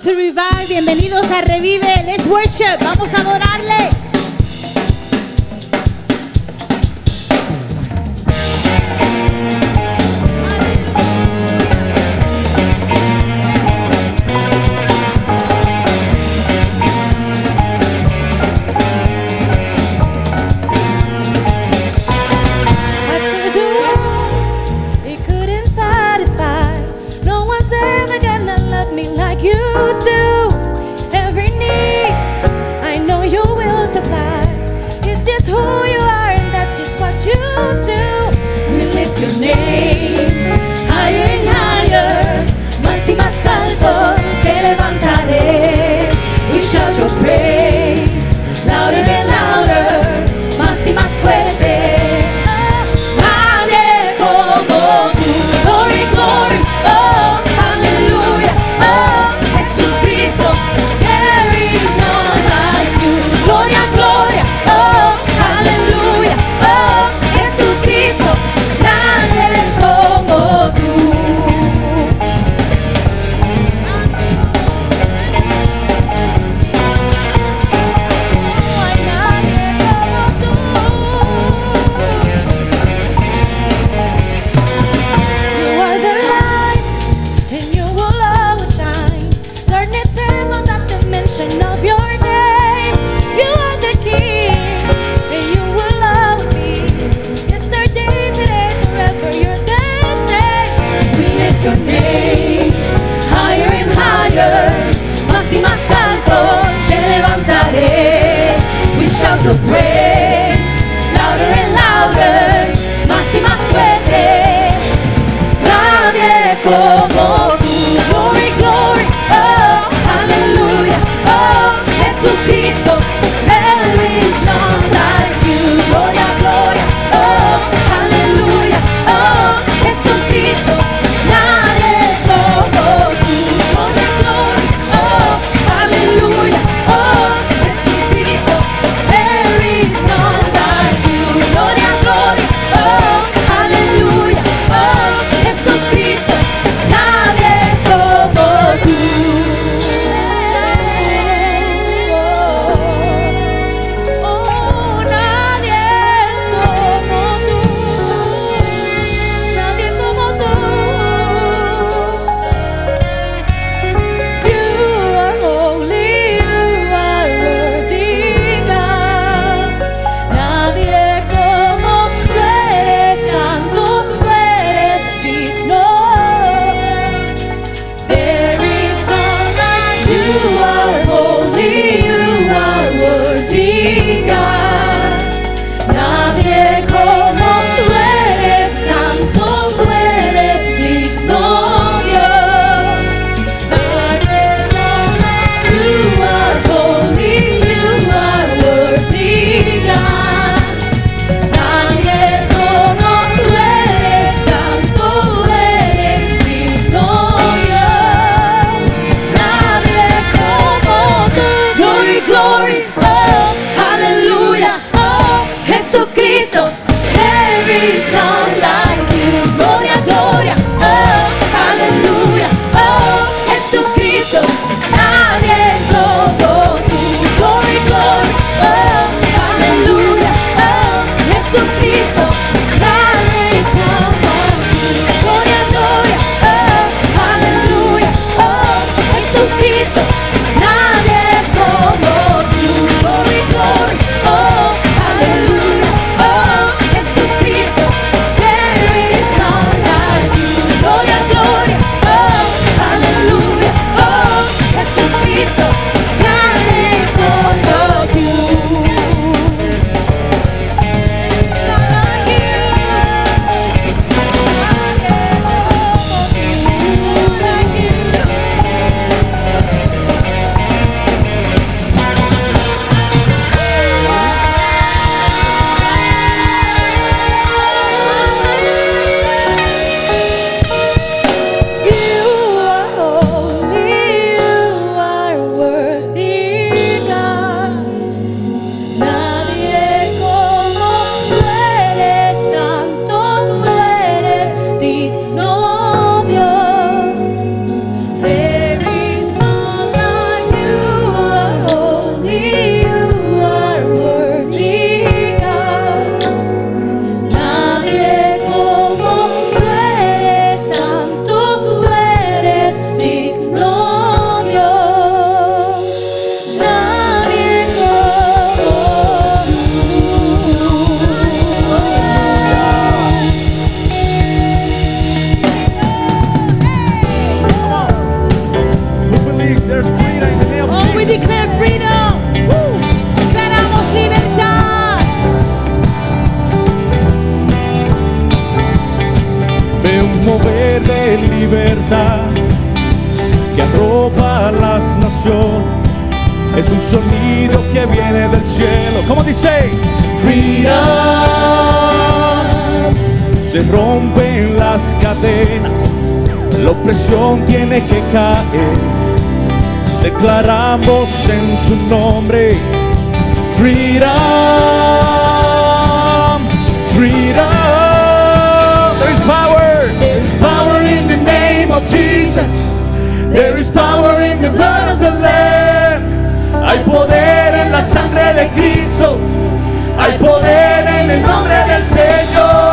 To Revive. Bienvenidos a Revive. Let's worship. Vamos a adorarle. rompen las cadenas, la opresión tiene que caer. Declaramos en su nombre, freedom, freedom. There is power, there is power in the name of Jesus. There is power in the blood of the Lamb. Hay poder en la sangre de Cristo. Hay poder en el nombre del Señor.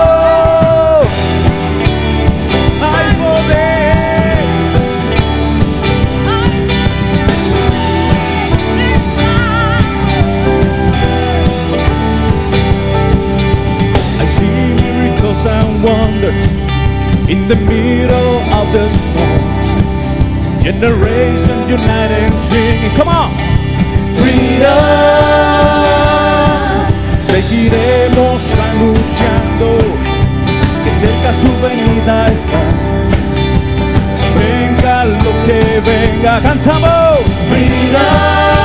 in the middle of the storm. Generation united singing. Come on! Freedom. Seguiremos anunciando que cerca su venida está. Venga lo que venga, cantamos. Freedom.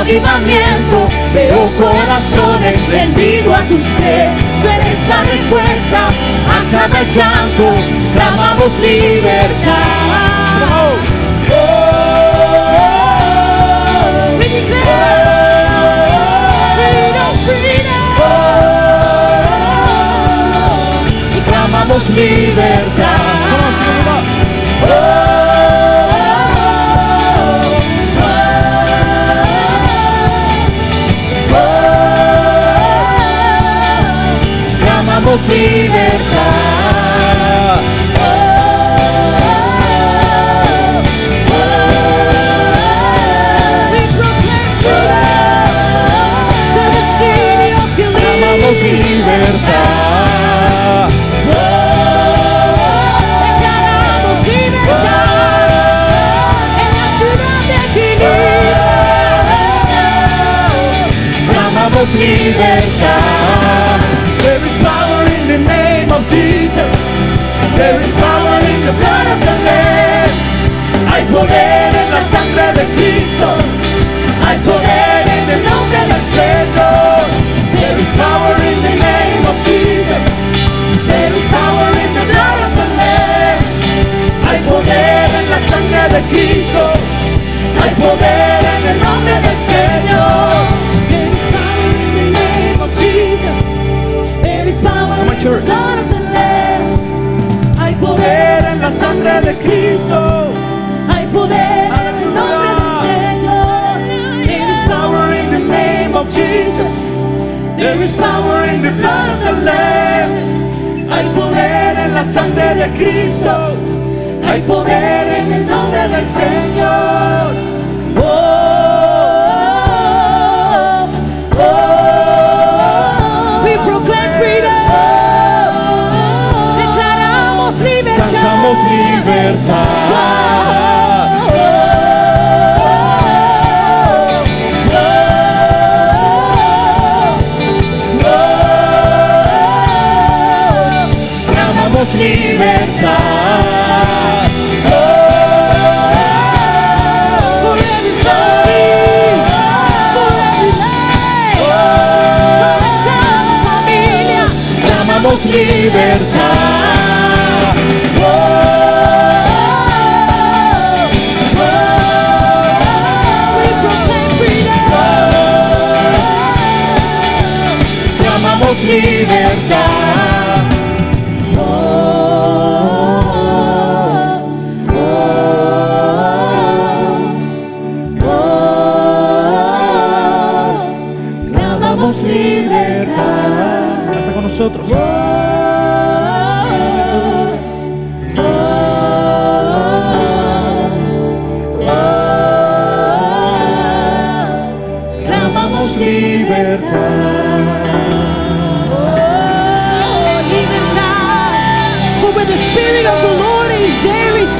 avivamiento. Veo corazones rendido a tus pies. Tú eres la respuesta a cada llanto. Clamamos libertad. Oh, oh, oh, we declare freedom, freedom. Y clamamos libertad. se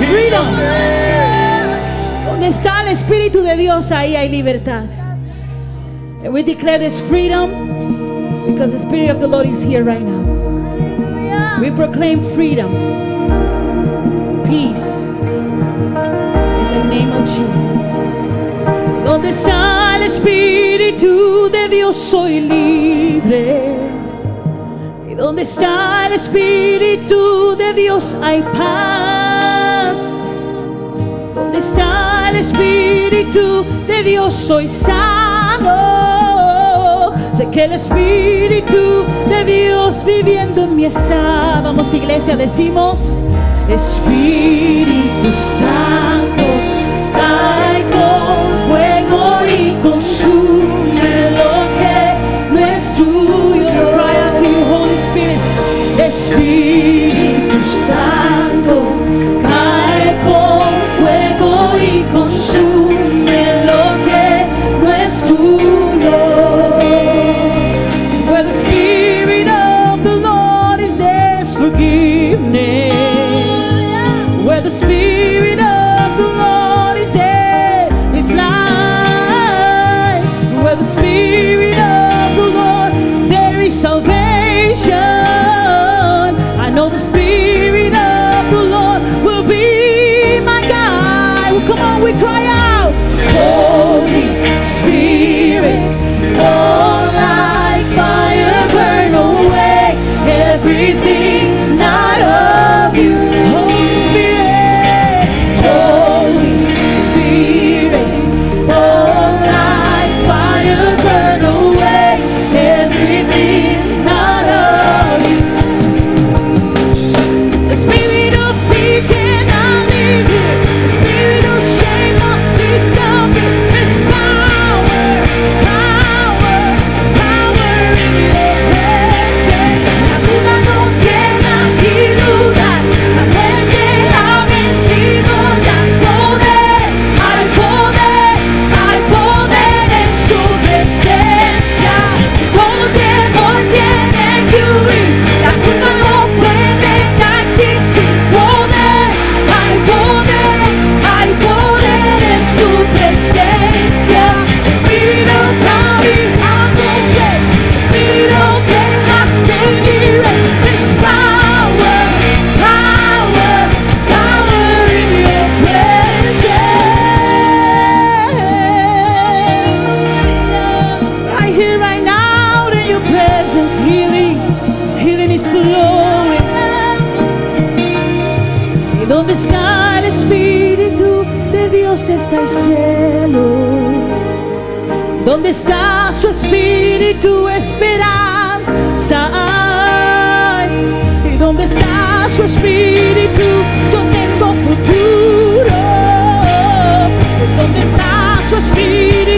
freedom. Donde está el Espíritu de Dios, ahí hay libertad. And we declare this freedom because the Spirit of the Lord is here right now. We proclaim freedom, peace, in the name of Jesus. Donde está el Espíritu de Dios, soy libre. Y donde está el Espíritu de Dios hay paz. Donde está el Espíritu de Dios soy sano. Sé que el Espíritu de Dios viviendo en mí está. Vamos iglesia, decimos, Espíritu Santo, cae con fuego y consume lo que no es tuyo. Cry out to you, Holy Spirit. Espíritu Santo, cae flowing. Y donde está el Espíritu de Dios está el cielo. Donde está su Espíritu esperanza. Y donde está su Espíritu yo tengo futuro. Pues donde está su Espíritu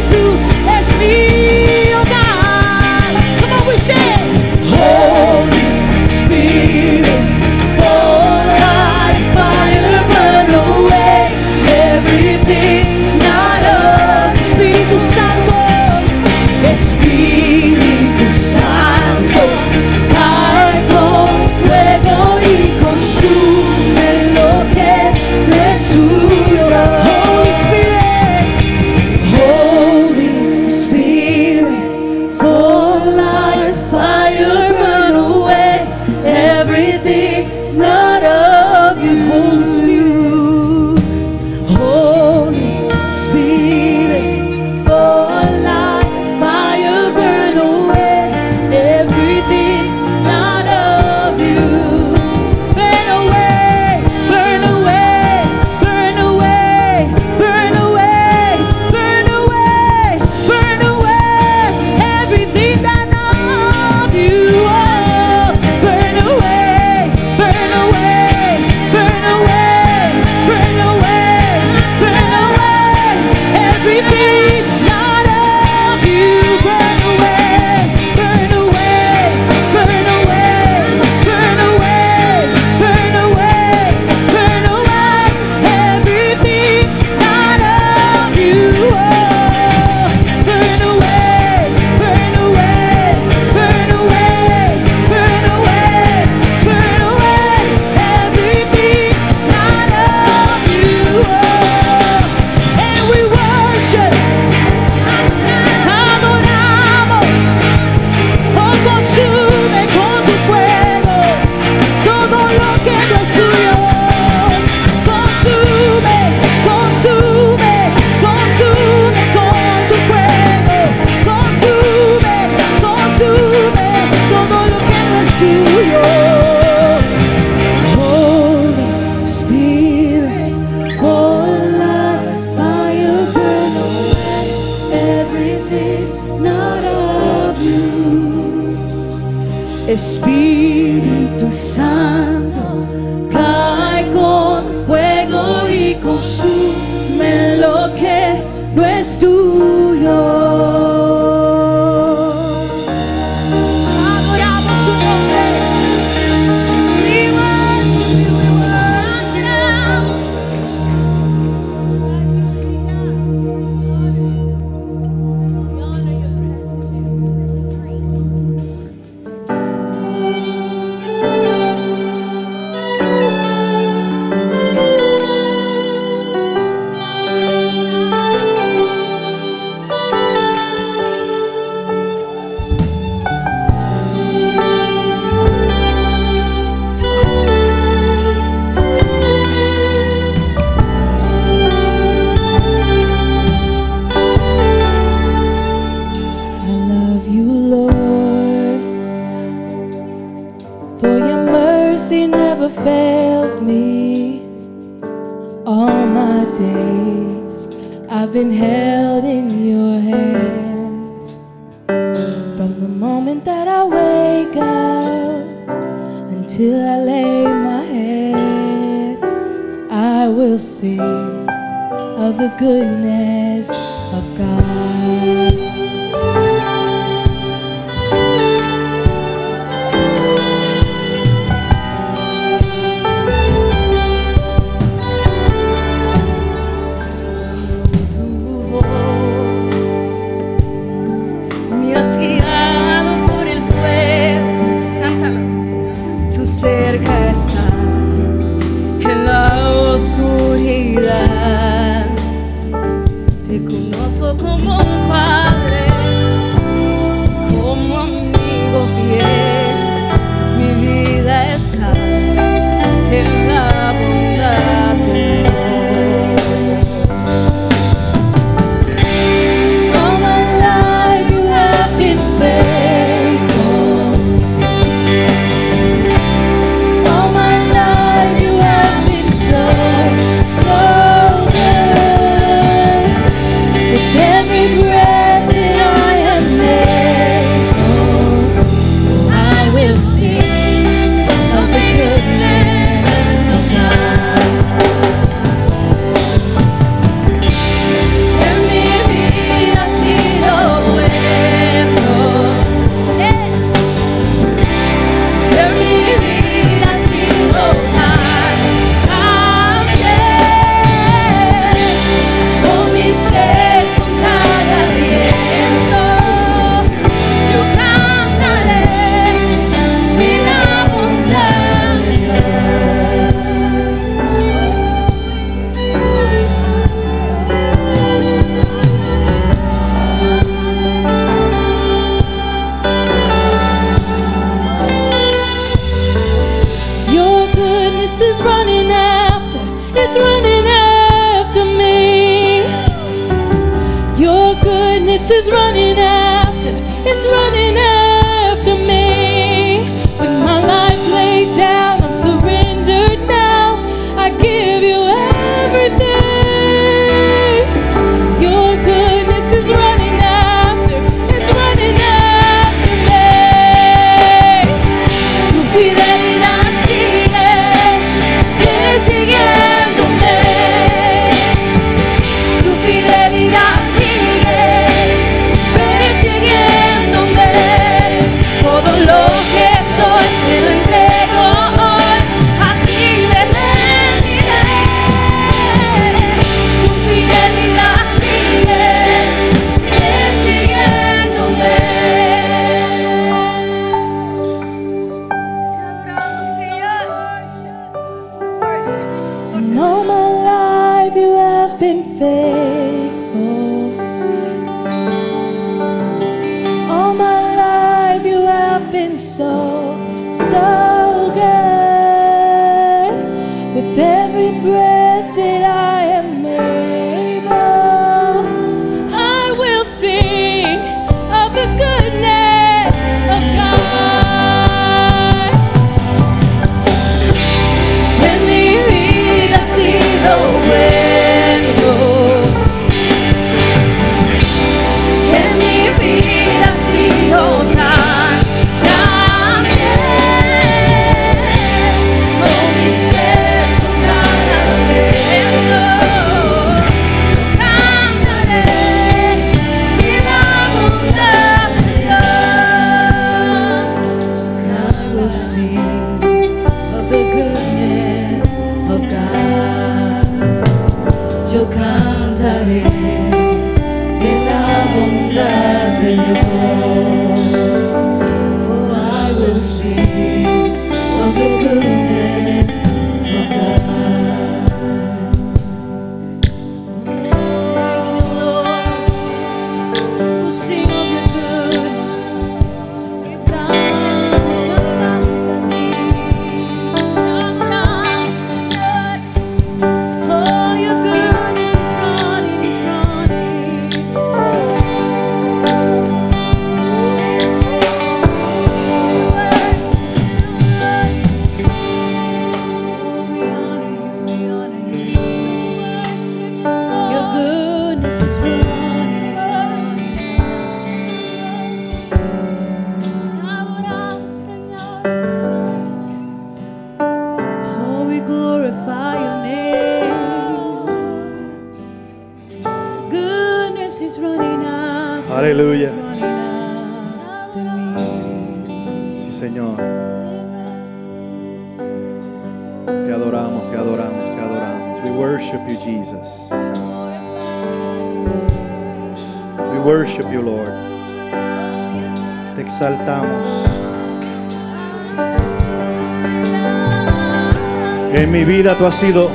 vida tú sido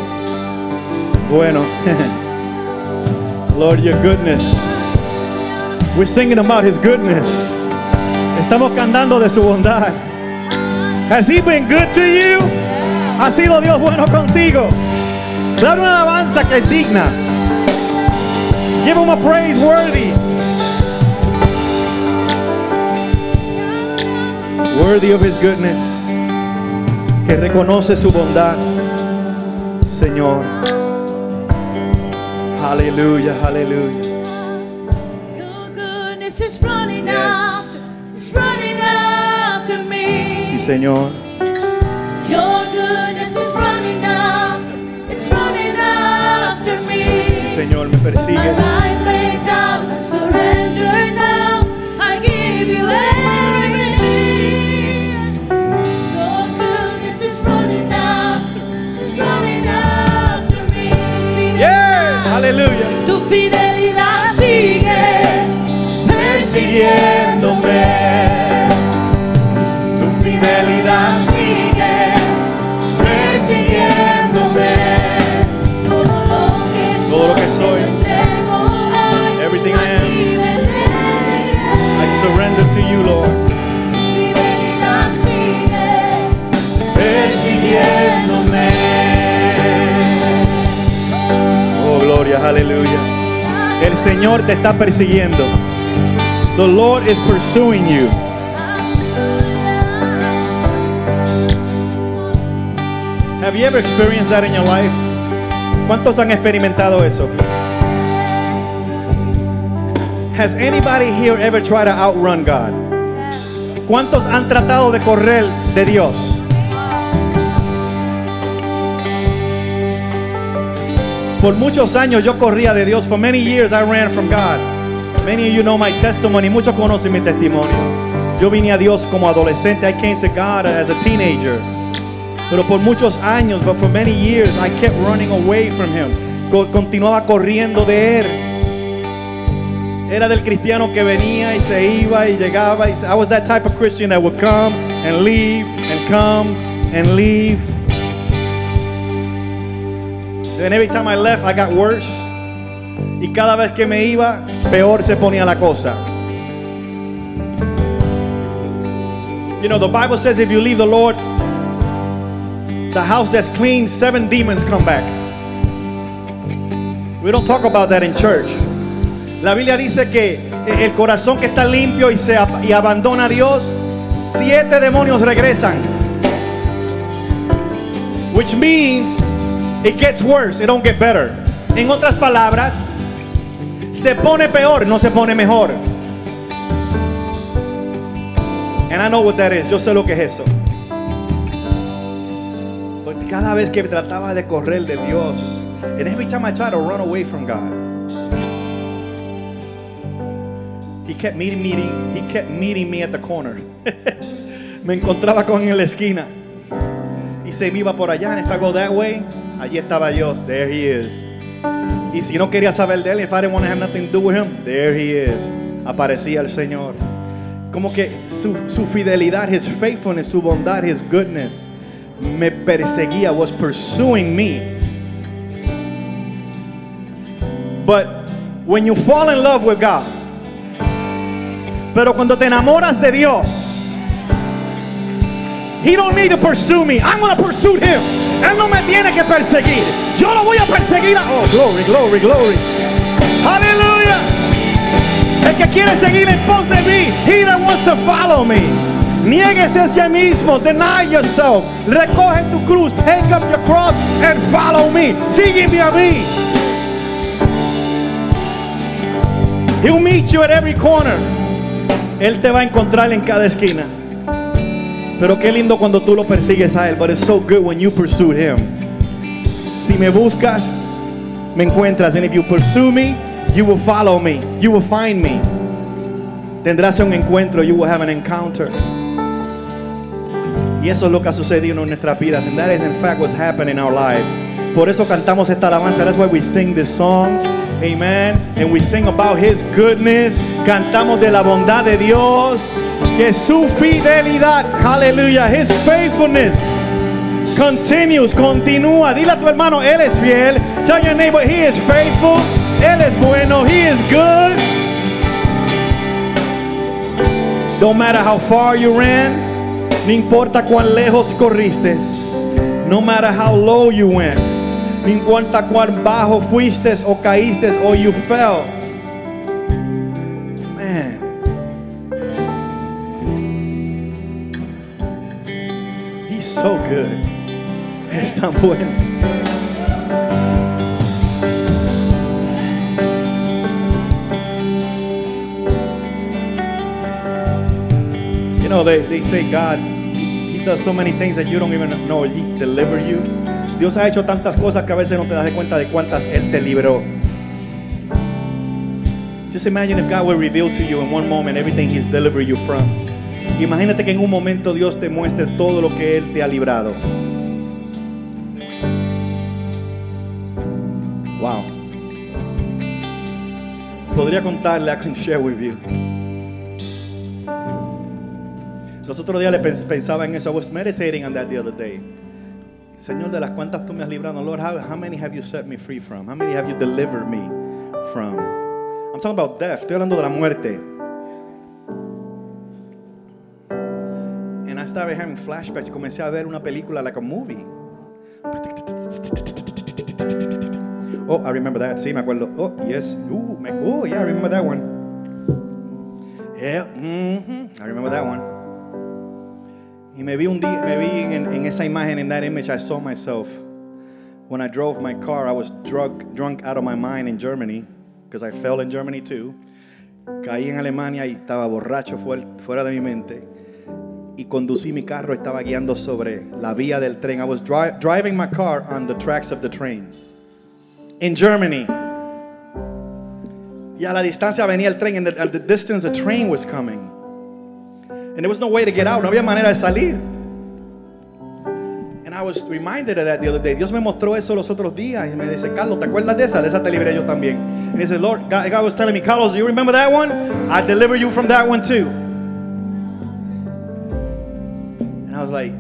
bueno. Lord, your goodness. We're singing about his goodness. Estamos cantando de su bondad. Has he been good to you? ¿Ha sido Dios bueno contigo? Dale una alabanza que es digna. Give him a praise worthy. Worthy of his goodness. Que reconoce su bondad. Señor. Aleluya, aleluya. Sí, Señor. Your goodness is running after, is running after me. Sí, Señor, me persigue. Aleluya. Tu fidelidad sigue persiguiéndome. Aleluya. El Señor te está persiguiendo. The Lord is pursuing you. Have you ever experienced that in your life? ¿Cuántos han experimentado eso? Has anybody here ever tried to outrun God? ¿Cuántos han tratado de correr de Dios? Por muchos años yo corría de Dios. For many years I ran from God. Many of you know my testimony. Muchos conocen mi testimonio. Yo vine a Dios como adolescente. I came to God as a teenager. Pero por muchos años, but for many years, I kept running away from Him. Co- continuaba corriendo de Él. Era del cristiano que venía y se iba y llegaba. I was that type of Christian that would come and leave and come and leave. And every time I left, I got worse. Y cada vez que me iba, peor se ponía la cosa. You know, the Bible says if you leave the Lord, the house that's clean, seven demons come back. We don't talk about that in church. La Biblia dice que el corazón que está limpio y, se, y abandona a Dios, siete demonios regresan. Which means it gets worse, it don't get better. En otras palabras, se pone peor, no se pone mejor. And I know what that is, yo sé lo que es eso. But cada vez que trataba de correr de Dios, and every time I try to run away from God, He kept meeting, he kept meeting me at the corner. Me encontraba con en la esquina. Y se me iba por allá. And if I go that way, allí estaba yo. There he is. Y si no quería saber de él, if I didn't want to have nothing to do with him, there he is. Aparecía el Señor. Como que su, su fidelidad, his faithfulness, su bondad, his goodness, me perseguía, was pursuing me. But when you fall in love with God, pero cuando te enamoras de Dios, He don't need to pursue me. I'm gonna pursue Him. Él no me tiene que perseguir. Yo lo voy a perseguir. Oh, glory, glory, glory. Aleluya. El que quiere seguir en pos de mí, he that wants to follow me. Niéguese a sí mismo, deny yourself, recoge tu cruz, take up your cross and follow me. Sígueme a mí. He'll meet you at every corner. Él te va a encontrar en cada esquina. Pero qué lindo cuando tú lo persigues a él. But it's so good when you pursue him. Si me buscas, me encuentras. And if you pursue me, you will follow me. You will find me. Tendrás un encuentro. You will have an encounter. Y eso es lo que ha sucedido en nuestras vidas. And that is in fact what's happened in our lives. Por eso cantamos esta alabanza. That's why we sing this song. Amen. And we sing about His goodness. Cantamos de la bondad de Dios. Que su fidelidad. Aleluya. His faithfulness. Continues, continúa. Dile a tu hermano, Él es fiel. Tell your neighbor, He is faithful. Él es bueno. He is good. Don't matter how far you ran. No importa cuán lejos corriste. No matter how low you went. No importa cuán bajo fuiste o caíste or you fell. So good. Es tan bueno. You know, they, they say God, he, does so many things that you don't even know He deliver you. Dios ha hecho tantas cosas que a veces no te das cuenta de cuántas Él te libró. Just imagine if God will reveal to you in one moment everything He's delivered you from. Imagínate que en un momento Dios te muestre todo lo que Él te ha librado. Wow. Podría contarle, I can share with you. Los otros días le pens- pensaba en eso. I was meditating on that the other day. Señor, de las cuantas tú me has librado, Lord, how, how many have you set me free from? How many have you delivered me from? I'm talking about death. Estoy hablando de la muerte. And I started having flashbacks comencé a ver una película like a movie. Oh, I remember that. Sí, me acuerdo. Oh, yes. Ooh, me, oh, yeah, I remember that one. Yeah, mhm, I remember that one. Y me vi un día, en, en esa imagen, in that image, I saw myself. When I drove my car, I was drunk, drunk out of my mind in Germany, because I fell in Germany too. Caí en Alemania y estaba borracho fuer- fuera de mi mente. Y conducí mi carro, estaba guiando sobre la vía del tren. I was dri- driving my car on the tracks of the train. In Germany. Y a la distancia venía el tren, and the- at the distance the train was coming. And there was no way to get out, no había manera de salir. And I was reminded of that the other day. Dios me mostró eso los otros días y me dice, Carlos, ¿te acuerdas de esa? De esa te libré yo también. And he said, Lord, God, God was telling me, Carlos, do you remember that one? I delivered you from that one too. Was like,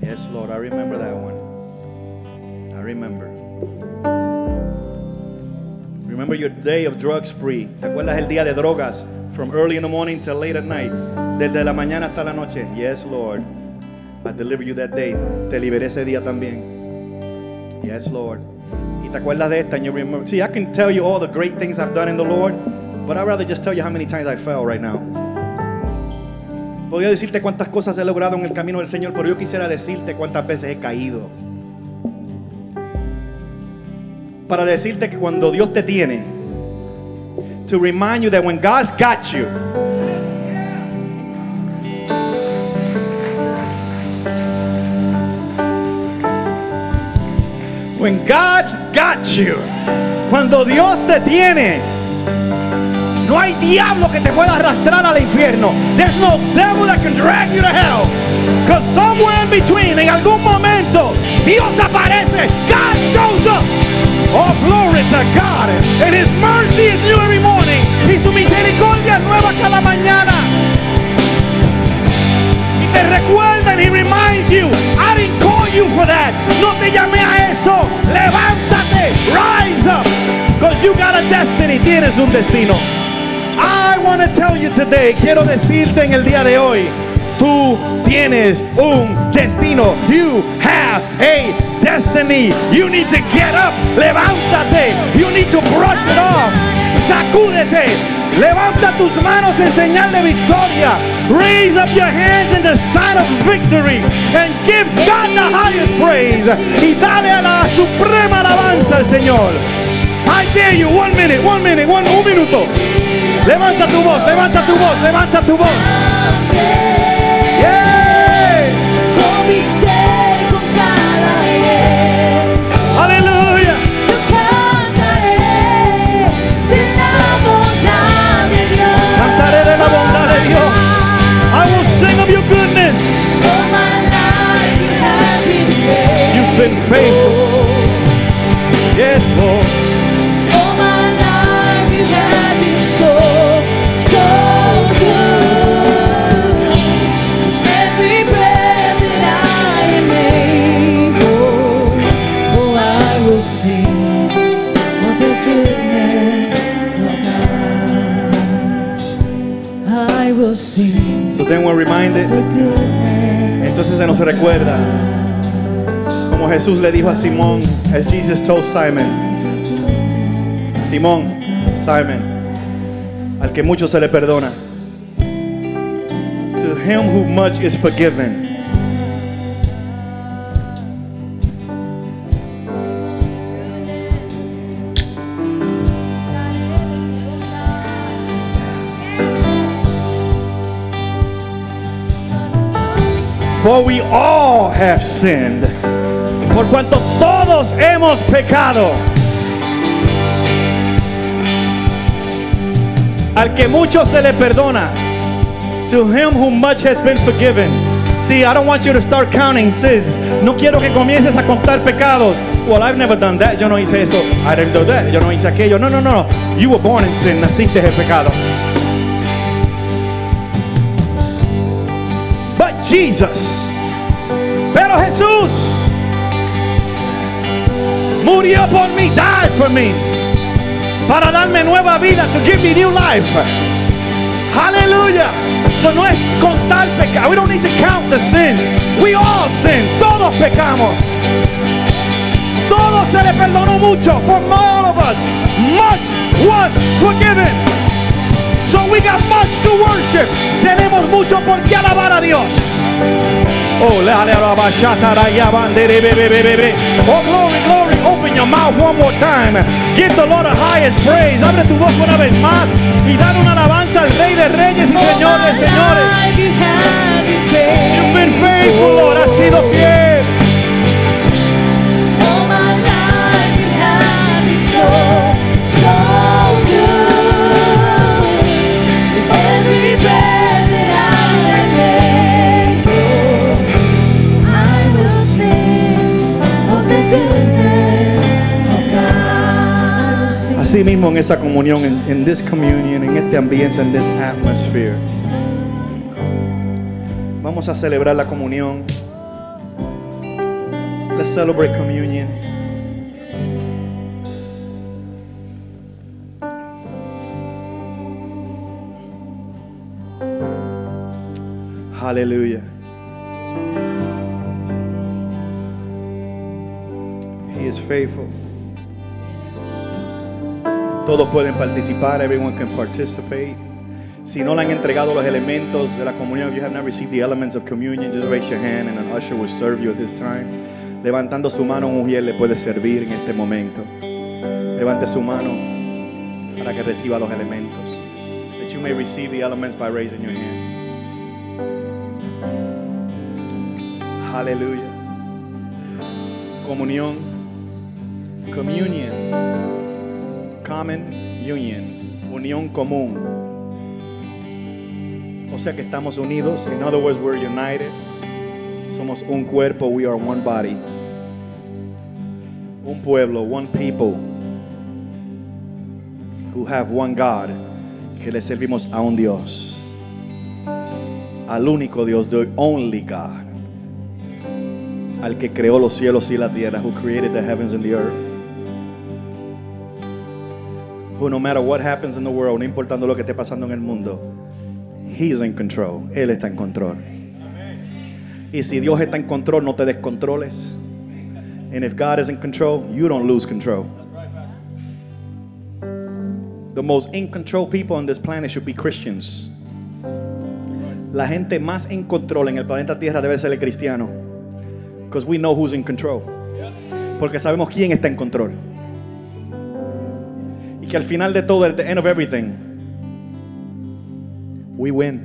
yes, Lord, I remember that one. I remember. Remember your day of drug spree. ¿Te acuerdas el día de drogas? From early in the morning till late at night. Desde la mañana hasta la noche. Yes, Lord. I deliver you that day. Te liberé ese día también. Yes, Lord. Y te acuerdas de esta and you remember. See, I can tell you all the great things I've done in the Lord, but I'd rather just tell you how many times I fell right now. Podría decirte cuántas cosas he logrado en el camino del Señor, pero yo quisiera decirte cuántas veces he caído. Para decirte que cuando Dios te tiene, to remind you that when God's got you, when God's got you, cuando Dios te tiene, no hay diablo que te pueda arrastrar al infierno. There's no devil that can drag you to hell. Because somewhere in between, en algún momento, Dios aparece. God shows up. Oh, glory to God. And His mercy is new every morning. Y su misericordia es nueva cada mañana. Y te recuerda, and He reminds you, I didn't that. No te llamé a eso. Levántate. Rise up. Because you got a destiny. Tienes un destino. Want to tell you today. Quiero decirte en el día de hoy. Tú tienes un destino. You have a destiny. You need to get up. Levántate. You need to brush it off. Sacúdete. Levanta tus manos en señal de victoria. Raise up your hands in the sign of victory. And give God the highest praise. Y dale a la suprema alabanza al Señor. I dare you. One minute, one minute, one, un minuto. Levanta tu voz, levanta tu voz, levanta tu voz. Yeah. Con mi ser, con cada ayer. Aleluya. Yo cantaré de la bondad de Dios. Cantaré de la bondad de Dios. I will sing of your goodness. All my life you have been faithful. You've been faithful. Reminded. Entonces se nos recuerda como Jesús le dijo a Simón, as Jesus told Simon, Simón, Simon, al que mucho se le perdona. To him who much is forgiven. For we all have sinned. Por cuanto todos hemos pecado. Al que mucho se le perdona. To him whom much has been forgiven. See, I don't want you to start counting sins. No quiero que comiences a contar pecados. Well, I've never done that. Yo no hice eso. I didn't do that. Yo no hice aquello. No, no, no. You were born in sin. Naciste en pecado. Jesus. Pero Jesús murió por mí, died for me, para darme nueva vida, to give me new life. Hallelujah. So no es contar pecado. We don't need to count the sins. We all sin. Todos pecamos. Todos se le perdonó mucho. From all of us, much was forgiven. So we got much to worship. Tenemos mucho por qué alabar a Dios. Oh. Oh, glory, glory. Open your mouth one more time. Give the Lord the highest praise. Abre tu voz una vez más y dar una alabanza al Rey de Reyes y Señor de Señores. You've been faithful, Lord. Has sido fiel. Mismo en esa comunión, en, en this communion, en este ambiente, en this atmosphere. Vamos a celebrar la comunión. Let's celebrate communion. Hallelujah. He is faithful. Todos pueden participar. Everyone can participate. Si no le han entregado los elementos de la comunión, if you have not received the elements of communion, just raise your hand and an usher will serve you at this time. Levantando su mano, un mujer le puede servir en este momento. Levante su mano para que reciba los elementos. That you may receive the elements by raising your hand. Aleluya. Comunión. Communion. Common union. Unión común. O sea que estamos unidos. In other words, we're united. Somos un cuerpo. We are one body. Un pueblo, one people. Who have one God. Que le servimos a un Dios. Al único Dios, the only God. al que creó los cielos y la tierra, who created the heavens and the earth. Who no matter what happens in the world, no importando lo que esté pasando en el mundo, He's in control. Él está en control. Y si Dios está en control, no te descontroles. And if God is in control, you don't lose control. The most in control people on this planet should be Christians. La gente más en control en el planeta Tierra debe ser el cristiano. Because we know who's in control. Porque sabemos quién está en control. Que al final de todo, at the end of everything, we win.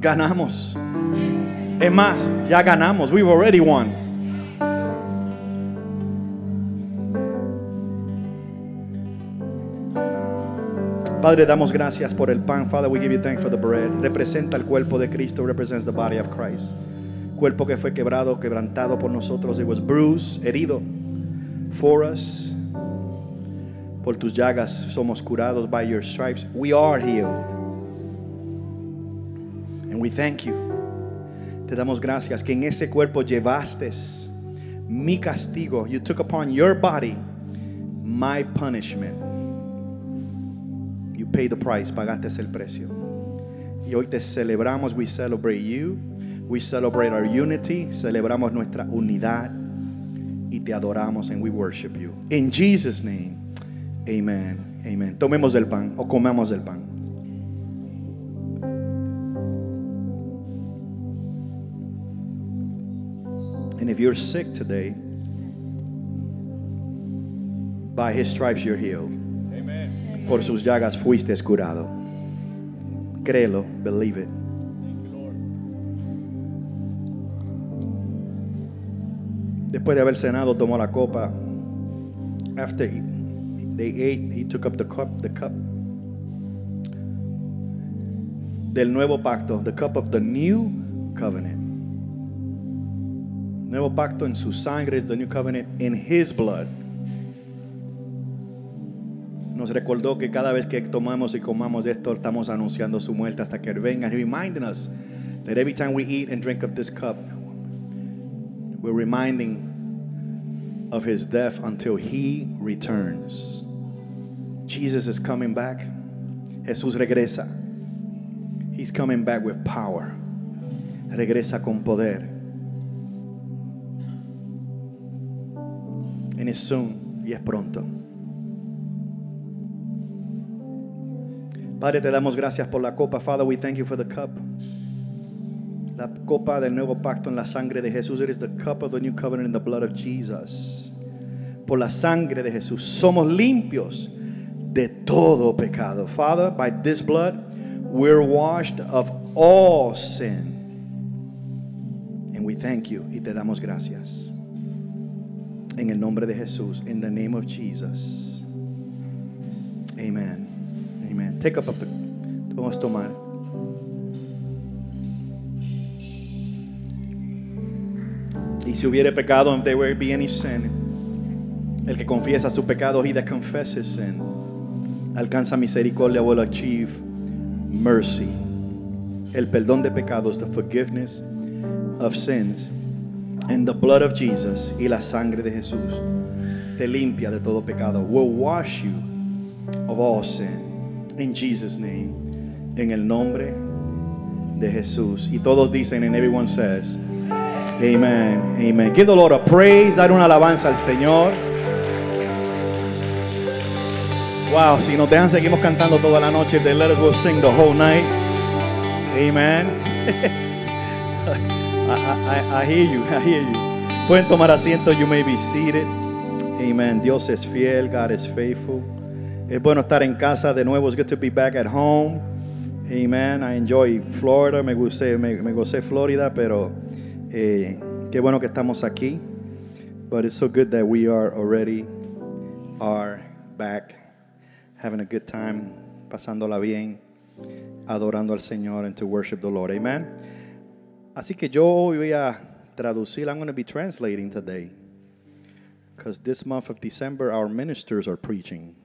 Ganamos. Es más, ya ganamos. We've already won. Padre, damos gracias por el pan. Father, we give you thanks for the bread. Representa el cuerpo de Cristo, represents the body of Christ. Cuerpo que fue quebrado, quebrantado por nosotros. It was bruised, herido for us. Por tus llagas somos curados by your stripes. We are healed. And we thank you. Te damos gracias que en ese cuerpo llevaste mi castigo. You took upon your body my punishment. You paid the price, pagaste el precio. Y hoy te celebramos, we celebrate you. We celebrate our unity, celebramos nuestra unidad y te adoramos and we worship you. In Jesus name. Amen. Amen. Tomemos el pan o comamos el pan. And if you're sick today, by his stripes you're healed. Por sus llagas fuiste curado. Créelo, believe it. Después de haber cenado, tomó la copa. After they ate, he took up the cup, the cup del nuevo pacto, the cup of the new covenant. Nuevo pacto en su sangre is the new covenant in his blood. Nos recordó que cada vez que tomamos y comamos esto, estamos anunciando su muerte hasta que venga. He reminding us that every time we eat and drink of this cup, we're reminding of His death until He returns. Jesus is coming back. Jesús regresa. He's coming back with power. Regresa con poder. And it's soon. Y es pronto. Padre, te damos gracias por la copa. Father, we thank you for the cup. La copa del nuevo pacto en la sangre de Jesús. It is the cup of the new covenant in the blood of Jesus. Por la sangre de Jesús somos limpios de todo pecado. Father, by this blood, we're washed of all sin. And we thank you y te damos gracias. En el nombre de Jesús, in the name of Jesus. Amen. Amen. Take up the vamos a tomar. Y si hubiere pecado, if there were be any sin, el que confiesa su pecado, he that confesses sin, alcanza misericordia will achieve mercy. El perdón de pecados, the forgiveness of sins, and the blood of Jesus y la sangre de Jesús te limpia de todo pecado. Will wash you of all sin. In Jesus' name. En el nombre de Jesús. Y todos dicen, and everyone says, Amen. Amen. Give the Lord a praise. Dar una alabanza al Señor. Wow, si nos dejan, seguimos cantando toda la noche. They let us, we'll sing the whole night. Amen. I, hear you. I hear you. Pueden tomar asiento. You may be seated. Amen. Dios es fiel. God is faithful. Es bueno estar en casa de nuevo. It's good to be back at home. Amen. I enjoy Florida. Me gocé, me, me Florida, pero eh, qué bueno que estamos aquí. But it's so good that we are already are back having a good time, pasándola bien, adorando al Señor and to worship the Lord. Amen. Así que yo voy a traducir. I'm going to be translating today. Because this month of December, our ministers are preaching.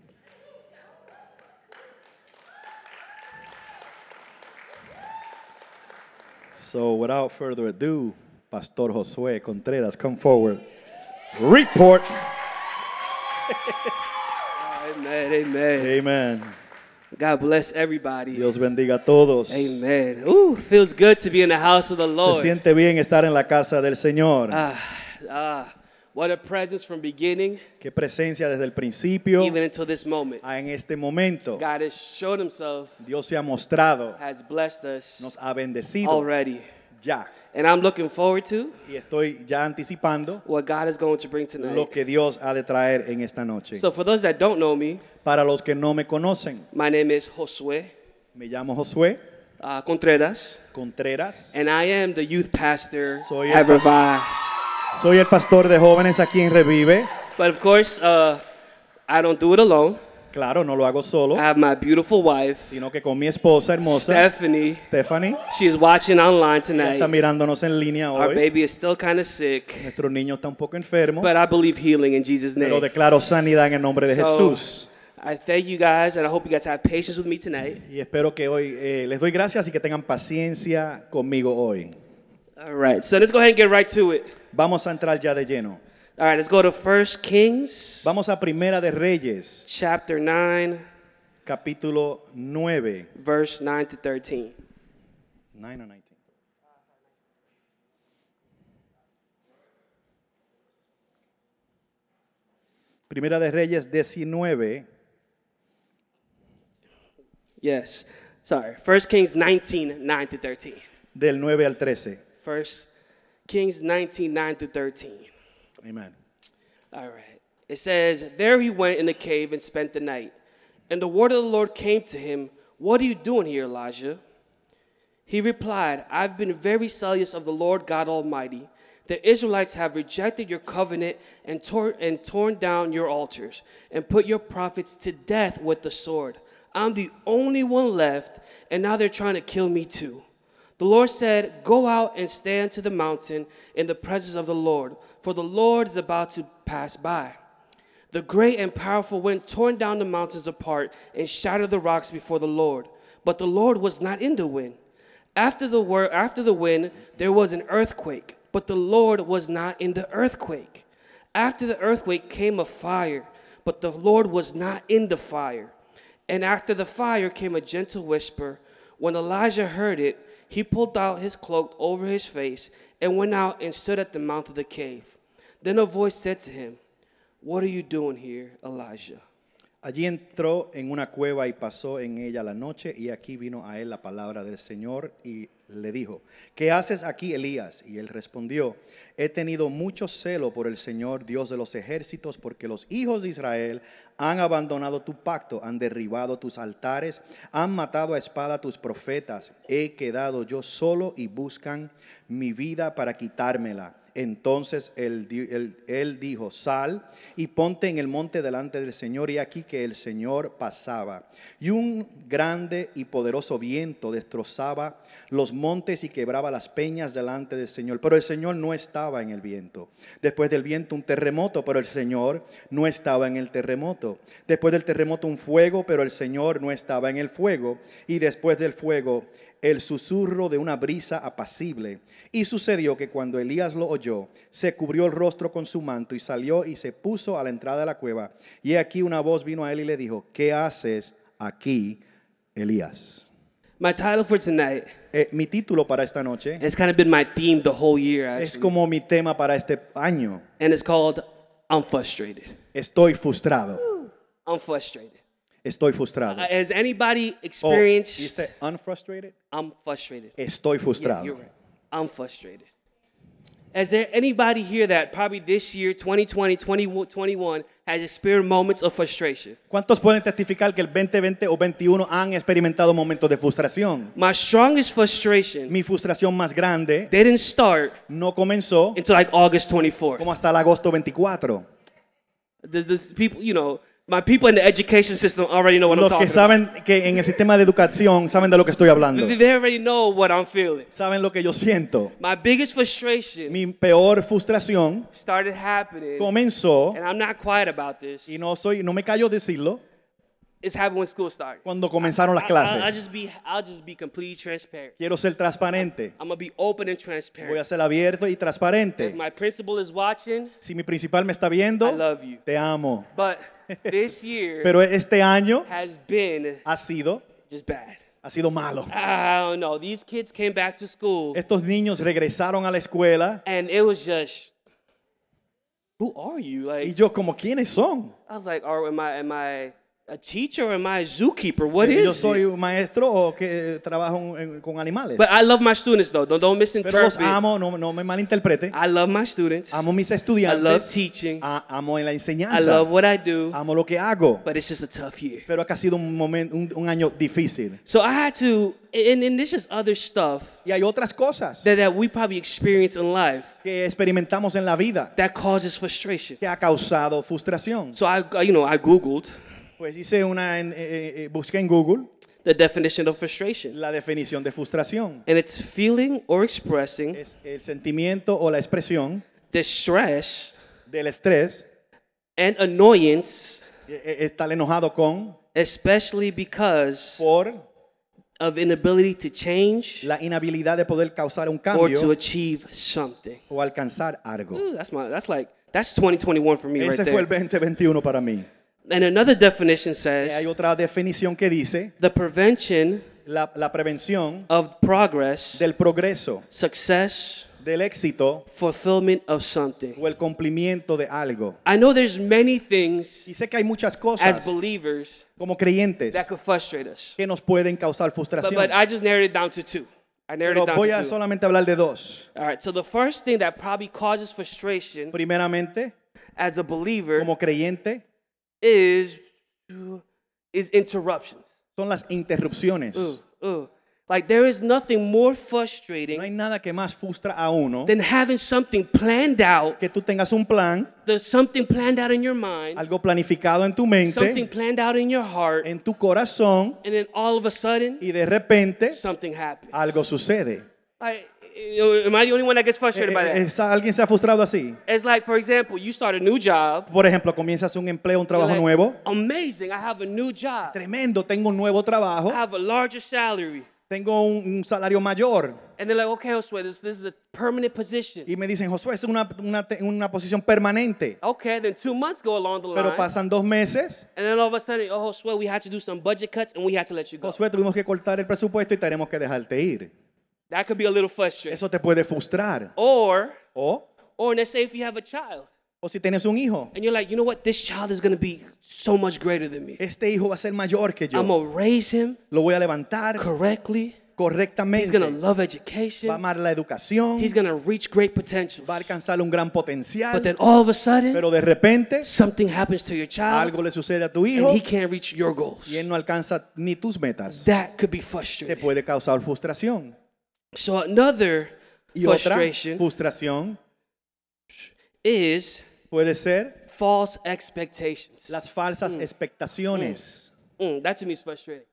So without further ado, Pastor Josué Contreras, come forward. Report. Amen. Amen. Amen. God bless everybody. Dios bendiga a todos. Amen. Ooh, feels good to be in the house of the Se Lord. siente bien estar en la casa del Señor. Ah, ah, what a presence from beginning Qué presencia desde el principio even until this moment. a en este momento. God has shown himself, Dios se ha mostrado, has blessed us nos ha bendecido already. ya. And I'm looking forward to Y estoy ya anticipando what God is going to bring tonight. lo que Dios ha de traer en esta noche. So for those that don't know me, Para los que no me conocen, my name is Josue me llamo Josué uh, Contreras, Contreras. and I am the youth pastor Soy at Revive. Soy el pastor de jóvenes aquí en Revive. But of course, uh, I don't do it alone. Claro, no lo hago solo, I have my beautiful wife, sino que con mi esposa hermosa, Stephanie. Stephanie. She is watching online Ella está tonight. mirándonos en línea Our hoy. baby is still kind of sick, Nuestro niño está un poco enfermo, but I believe healing in Jesus' pero name. declaro sanidad en el nombre de So, Jesús. I thank you guys, and I hope you guys have patience with me tonight. Y espero que hoy eh, les doy gracias y que tengan paciencia conmigo hoy. All right, so let's go ahead and get right to it. Vamos a entrar ya de lleno. All right, let's go to First Kings, Vamos a Primera de Reyes, chapter 9, capítulo 9. verse 9 to 13. 9 o 19. Primera de Reyes 19, Yes, sorry. First Kings 19, 9 to 13. del 9 al 13. First Kings 19, 9 to 13. Amen. All right. It says, There he went in the cave and spent the night. And the word of the Lord came to him, What are you doing here, Elijah? He replied, I've been very zealous of the Lord God Almighty. The Israelites have rejected your covenant and, tor- and torn down your altars and put your prophets to death with the sword. I'm the only one left, and now they're trying to kill me too. The Lord said, Go out and stand to the mountain in the presence of the Lord, for the Lord is about to pass by. The great and powerful wind torn down the mountains apart and shattered the rocks before the Lord. But the Lord was not in the wind. After the, after the wind, there was an earthquake, but the Lord was not in the earthquake. After the earthquake came a fire, but the Lord was not in the fire. And after the fire came a gentle whisper. When Elijah heard it, he pulled out his cloak over his face and went out and stood at the mouth of the cave. Then a voice said to him, What are you doing here, Elijah? Allí entró en una cueva y pasó en ella la noche y aquí vino a él la palabra del Señor y le dijo, ¿qué haces aquí, Elías? Y él respondió, he tenido mucho celo por el Señor, Dios de los ejércitos, porque los hijos de Israel han abandonado tu pacto, han derribado tus altares, han matado a espada a tus profetas, he quedado yo solo y buscan mi vida para quitármela. Entonces él, di- él- él dijo, sal y ponte en el monte delante del Señor. Y aquí que el Señor pasaba. Y un grande y poderoso viento destrozaba los montes y quebraba las peñas delante del Señor. Pero el Señor no estaba en el viento. Después del viento un terremoto, pero el Señor no estaba en el terremoto. Después del terremoto un fuego, pero el Señor no estaba en el fuego. Y después del fuego el susurro de una brisa apacible. Y sucedió que cuando Elías lo oyó, se cubrió el rostro con su manto y salió y se puso a la entrada de la cueva. Y aquí una voz vino a él y le dijo, ¿qué haces aquí, Elías? My title for tonight, Eh, mi título para esta noche and it's kind of been my theme the whole year, es como mi tema para este año. and it's called I'm Frustrated. Estoy frustrado. I'm frustrated. Estoy frustrado. Uh, has anybody Oh, experienced ¿dice unfrustrated? I'm frustrated? Estoy Yeah, frustrado. you're right. I'm frustrated. Is there anybody here that probably this year, 2020, 2021, has experienced moments of frustration? ¿Cuántos pueden testificar que el 2020 o 21 han experimentado momentos de frustración? My strongest frustration Mi frustración más grande didn't start no comenzó until like August 24th. como hasta el agosto 24. There's this people, you know, my people in the education system already know what Los I'm que talking about. saben que en el sistema de educación saben de lo que estoy hablando. They already know what I'm feeling. Saben lo que yo siento. My biggest frustration Mi peor frustración started happening, comenzó and I'm not quiet about this, y no soy no me callo decirlo is happening when school started. cuando comenzaron las I- I- I'll just be, I'll just be completely transparent. Quiero ser transparente. I'm gonna be open and transparent. Voy a ser abierto y transparente. If my principal is watching, Si mi principal me está viendo, I love you. te amo. But this year Pero este año has been ha sido, just bad. ha sido malo. I don't know. These kids came back to school, Estos niños regresaron a la escuela and it was just, who are you? Like, y yo como, ¿quiénes son? I was like, oh, am I, am I a teacher or am I a zookeeper? What eh, Yo soy un maestro o que eh, trabajo en- con animales. But I love my students though. Don't, don't Pero los misinterpret. amo, no, no me malinterprete. I love my students. Amo mis I love teaching. a- amo en la I enseñanza. love what I do. Amo lo que hago. But it's just a tough year. Pero ha sido un, momento, un, un año difícil. So I had to, and, and there's just other stuff Y hay otras cosas that, that we probably experience in life que experimentamos en la vida that causes frustration. que ha causado frustración. So I, you know, I Googled Pues hice una, en- eh, eh, busqué en Google the definition of frustration. la definición de frustración. And it's feeling or expressing Es el sentimiento o la expresión distress del estrés, and annoyance, eh, eh, estar enojado con, especially because por of inability to change la inhabilidad de poder causar un or to cambio achieve something. o alcanzar algo. Ooh, that's my, that's like, that's 2021 for me right Ese fue el there. 2021 para mí. And another definition says Hay otra definición que dice the prevention la, la prevención of progress, del progreso, success, del éxito fulfillment of something. o el cumplimiento de algo. I know there's many things Y sé que hay muchas as believers como creyentes that could frustrate us. que nos pueden causar But, but I just narrowed it down to two. I narrowed Pero it down voy to a two. solamente hablar de dos. All right, so the first thing that probably causes frustration Primeramente, as a believer como creyente, is is interruptions. son las interrupciones. Ugh, ugh. Like there is nothing more frustrating. No hay nada que más frustra a uno than having something planned out, que tú tengas un plan, there's something planned out in your mind, algo planificado en tu mente. something planned out in your heart, en tu corazón, and then all of a sudden y de repente something happens. algo sucede. Like, am I the only one that gets frustrated by Eh, that? ¿Esa- ¿Alguien se ha frustrado así? It's like, for example, you start a new job. Por ejemplo, comienzas un empleo, un trabajo like, nuevo. Amazing, I have a new job. Tremendo, tengo un nuevo trabajo, I have a larger salary. tengo un, un salario mayor. And they're like, okay, Josue, this, this is a permanent position. Y me dicen, Josué, es una, una, una posición permanente. Okay, then two months go along the Pero line. pasan dos meses, And then all of a sudden, oh, Josue, we had to do some budget cuts and we had to let you go. Josué, tuvimos que cortar el presupuesto y tenemos que dejarte ir. That could be a little frustrating. Eso te puede frustrar. Or, O, or let's say if you have a child o si tienes un hijo, and you're like, you know what, this child is going to be so much greater than me. este hijo va a ser mayor que yo. I'm going to raise him Lo voy a levantar correctly. correctamente. He's going to love education. Va a amar la educación, He's going to reach great potential. va a alcanzar un gran potencial. But then all of a sudden, Pero de repente, something happens to your child algo le sucede a tu hijo and he can't reach your goals. y él no alcanza ni tus metas. That could be frustrating. Te puede causar frustración. So another Y otra frustration frustración is puede ser false expectations. las falsas expectaciones. Mm, that to me is frustrating.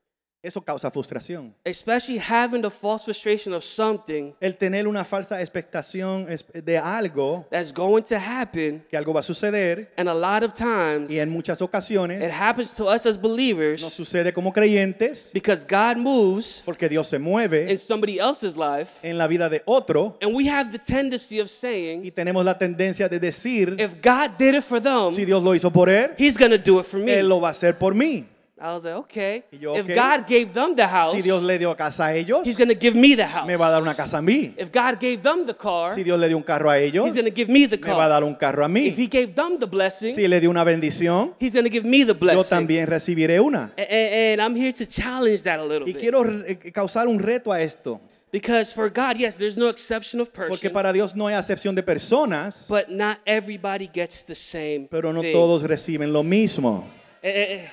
Eso causa frustración. Especially having the false frustration of something El tener una falsa expectación es- de algo, that's going to happen, que algo va a suceder, and a lot of times y en muchas it ocasiones happens to us as nos believers sucede como creyentes, because God moves porque Dios se in mueve somebody else's life, en la vida de otro, and we have the tendency of y saying, tenemos la tendencia de decir, if God did it for them, si Dios lo hizo por él, He's gonna do it for me. él lo va a hacer por mí. I was like, okay. Yo, If okay. God gave them the house, Si Dios le dio casa a ellos, He's gonna give me the house. me va a dar una casa a mí. If God gave them the car, Si Dios le dio un carro a ellos, He's gonna give me the me va a car. dar un carro a If He mí. gave them the blessing, Si le dio una bendición, He's gonna give me the yo blessing. también recibiré una. A- a- And, I'm here to challenge that a little Y bit. quiero eh, causar un reto a esto, Because for God, yes, there's no exception of porque person, para Dios no hay acepción de personas, but not everybody gets the same pero no thing. todos reciben lo mismo. Eh, eh, eh,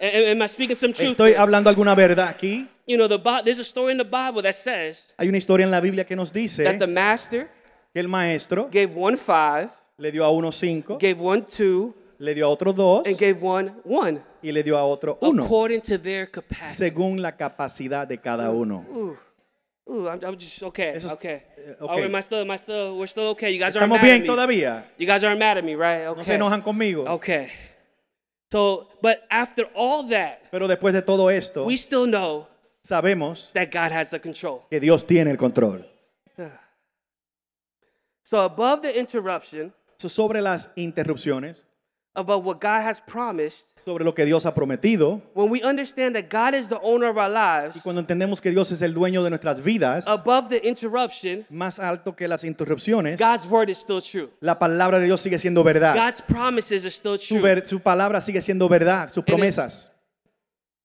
Am I speaking some truth? Estoy hablando alguna verdad aquí. You know, the there's a story in the Bible that says Hay una historia en la Biblia que nos dice that the master que el maestro gave one five, le dio a uno cinco, gave one two, le dio a otro dos and gave one one, y le dio a otro uno, according to their capacity. según la capacidad de cada uno. Ooh, ooh, I'm, I'm just okay. Eso okay. Oh, okay. am I still? Am I still? We're still okay. You guys aren't ¿Estamos mad at bien me. todavía? You guys aren't mad at me, right? Okay. No se enojan conmigo. Okay. So, but after all that, Pero después de todo esto, we still know sabemos that God has the control. que Dios tiene el control. So, above the interruption, So, sobre las interrupciones, above what God has promised, sobre lo que Dios ha prometido, when we understand that God is the owner of our lives, y cuando entendemos que Dios es el dueño de nuestras vidas, above the interruption, más alto que las interrupciones, God's word is still true. la palabra de Dios sigue siendo verdad. God's promises are still Su, true. ver- su palabra sigue siendo verdad, sus promesas.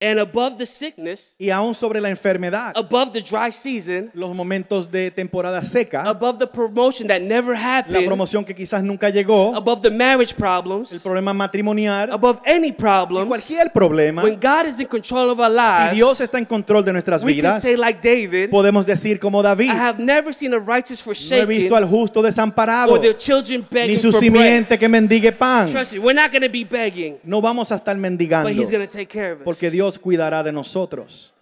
And above the sickness, Y aún sobre la enfermedad, above the dry season, los momentos de temporada seca, above the promotion that never la happened, promoción que quizás nunca llegó, above the marriage el problems, problema matrimonial, above any problems, cualquier problema, when God is in control of our si Dios lives, está en control de nuestras we can vidas, say like David, podemos decir como David, I have never seen a righteous no he visto forsaken al justo desamparado, or their children ni begging su for bread. simiente que mendigue pan. Trust me, we're not going to be begging, No vamos a estar mendigando, but He's going to take care of us. porque Dios cuidará de nosotros.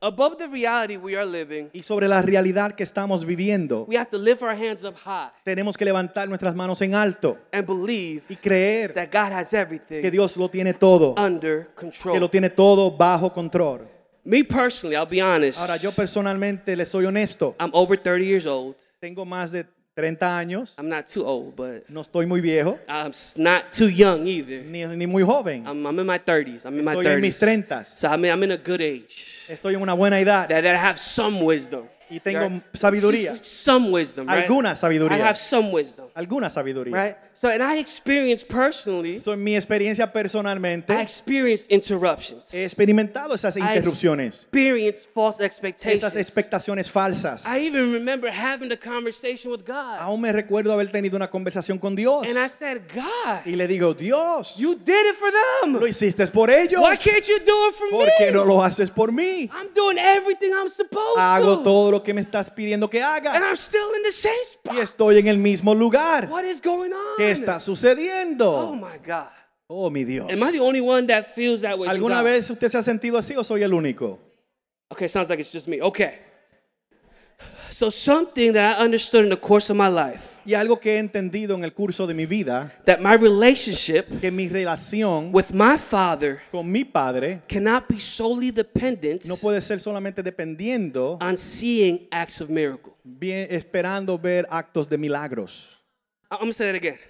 Above the reality we are living, Y sobre la realidad que estamos viviendo, we have to lift our hands up high tenemos que levantar nuestras manos en alto and believe y creer that God has que everything Dios lo tiene todo, under que lo control. tiene todo bajo control. Me personally, I'll be honest, Ahora, yo personalmente le soy honesto. I'm over 30 years old. Tengo más de 30 años, I'm not too old, but no estoy muy viejo, I'm not too young either. ni, ni muy joven. I'm, I'm in my 30s. I'm in my Estoy en mis 30s. 30. So I'm in, I'm in a good age. Estoy en una buena edad That, that I have some wisdom. Y tengo sabiduría, Some wisdom, right? Alguna I sabiduría. have some wisdom, alguna sabiduría. right? So, and I experienced personally, So, en mi experiencia I personalmente, experienced interruptions. he experimentado esas I interrupciones, experienced false expectations. esas expectaciones falsas. I even remember having a conversation with God. Aún me recuerdo haber tenido una conversación con Dios And I said, God, y le digo, Dios, you did it for them. lo hiciste por ellos. Why can't you do it for ¿Por me? qué no lo haces por mí? I'm doing everything I'm supposed Hago to. todo lo que me estás pidiendo que And haga I'm still in the same spot. y estoy en el mismo lugar. What is going on? ¿Qué está Oh sucediendo? my God. Oh, mi Dios. Am I the only one that feels that way? ¿Alguna vez usted se ha sentido así o soy el único? Okay, sounds like it's just me. Okay. So something that I understood in the course of my life, Y algo que he entendido en el curso de mi vida, that my relationship que mi relación with my father con mi padre cannot be solely dependent no puede ser solamente dependiendo, on seeing acts of miracle. bien, esperando ver actos de milagros. I'm gonna say that again.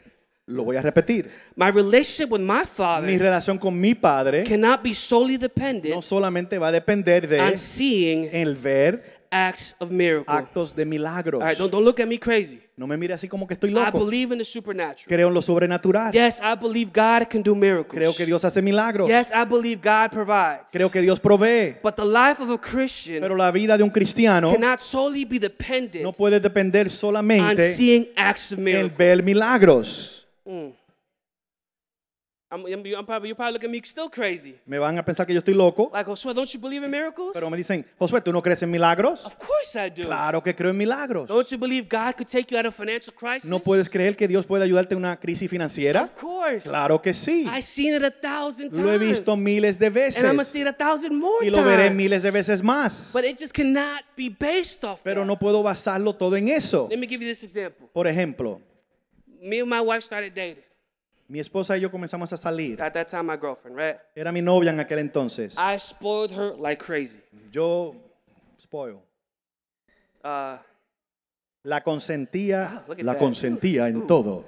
Lo voy a repetir. My relationship with my Mi father relación con mi padre cannot be solely no dependent solamente va a depender on de seeing el ver acts of miracle. actos de milagros. All right, don't, don't look at me crazy. No me mire así como que estoy I loco. believe in the supernatural. Creo en lo sobrenatural. Yes, I believe God can do miracles. Creo que Dios hace milagros. Yes, I believe God provides. Creo que Dios provee. But the life of a Christian Pero la vida de un cristiano cannot solely be dependent no puede depender on solamente seeing acts of en miracles. ver milagros. I'm, I'm, I'm probably, you're probably looking at me still crazy. Me van a pensar que yo estoy loco, Like, Josué, don't you believe in miracles? pero me dicen, Josué, ¿tú no crees en milagros? Of course I do. Claro que creo en milagros. Don't you believe God could take you out of financial crisis? ¿No puedes creer que Dios puede ayudarte en una crisis financiera? Of course. Claro que sí. I've seen it a thousand times. Lo he visto miles de and I'm veces see it a thousand more y lo veré times. miles de veces más. But it just cannot be based off Pero that. no puedo basarlo todo en eso. Let me give you this example. Por ejemplo, Me and my wife started dating. Mi esposa y yo comenzamos a salir. At that time, my girlfriend, right? Era mi novia en aquel entonces. I spoiled her like crazy. Yo, spoil, Uh, la consentía, Wow, at la that. consentía en todo.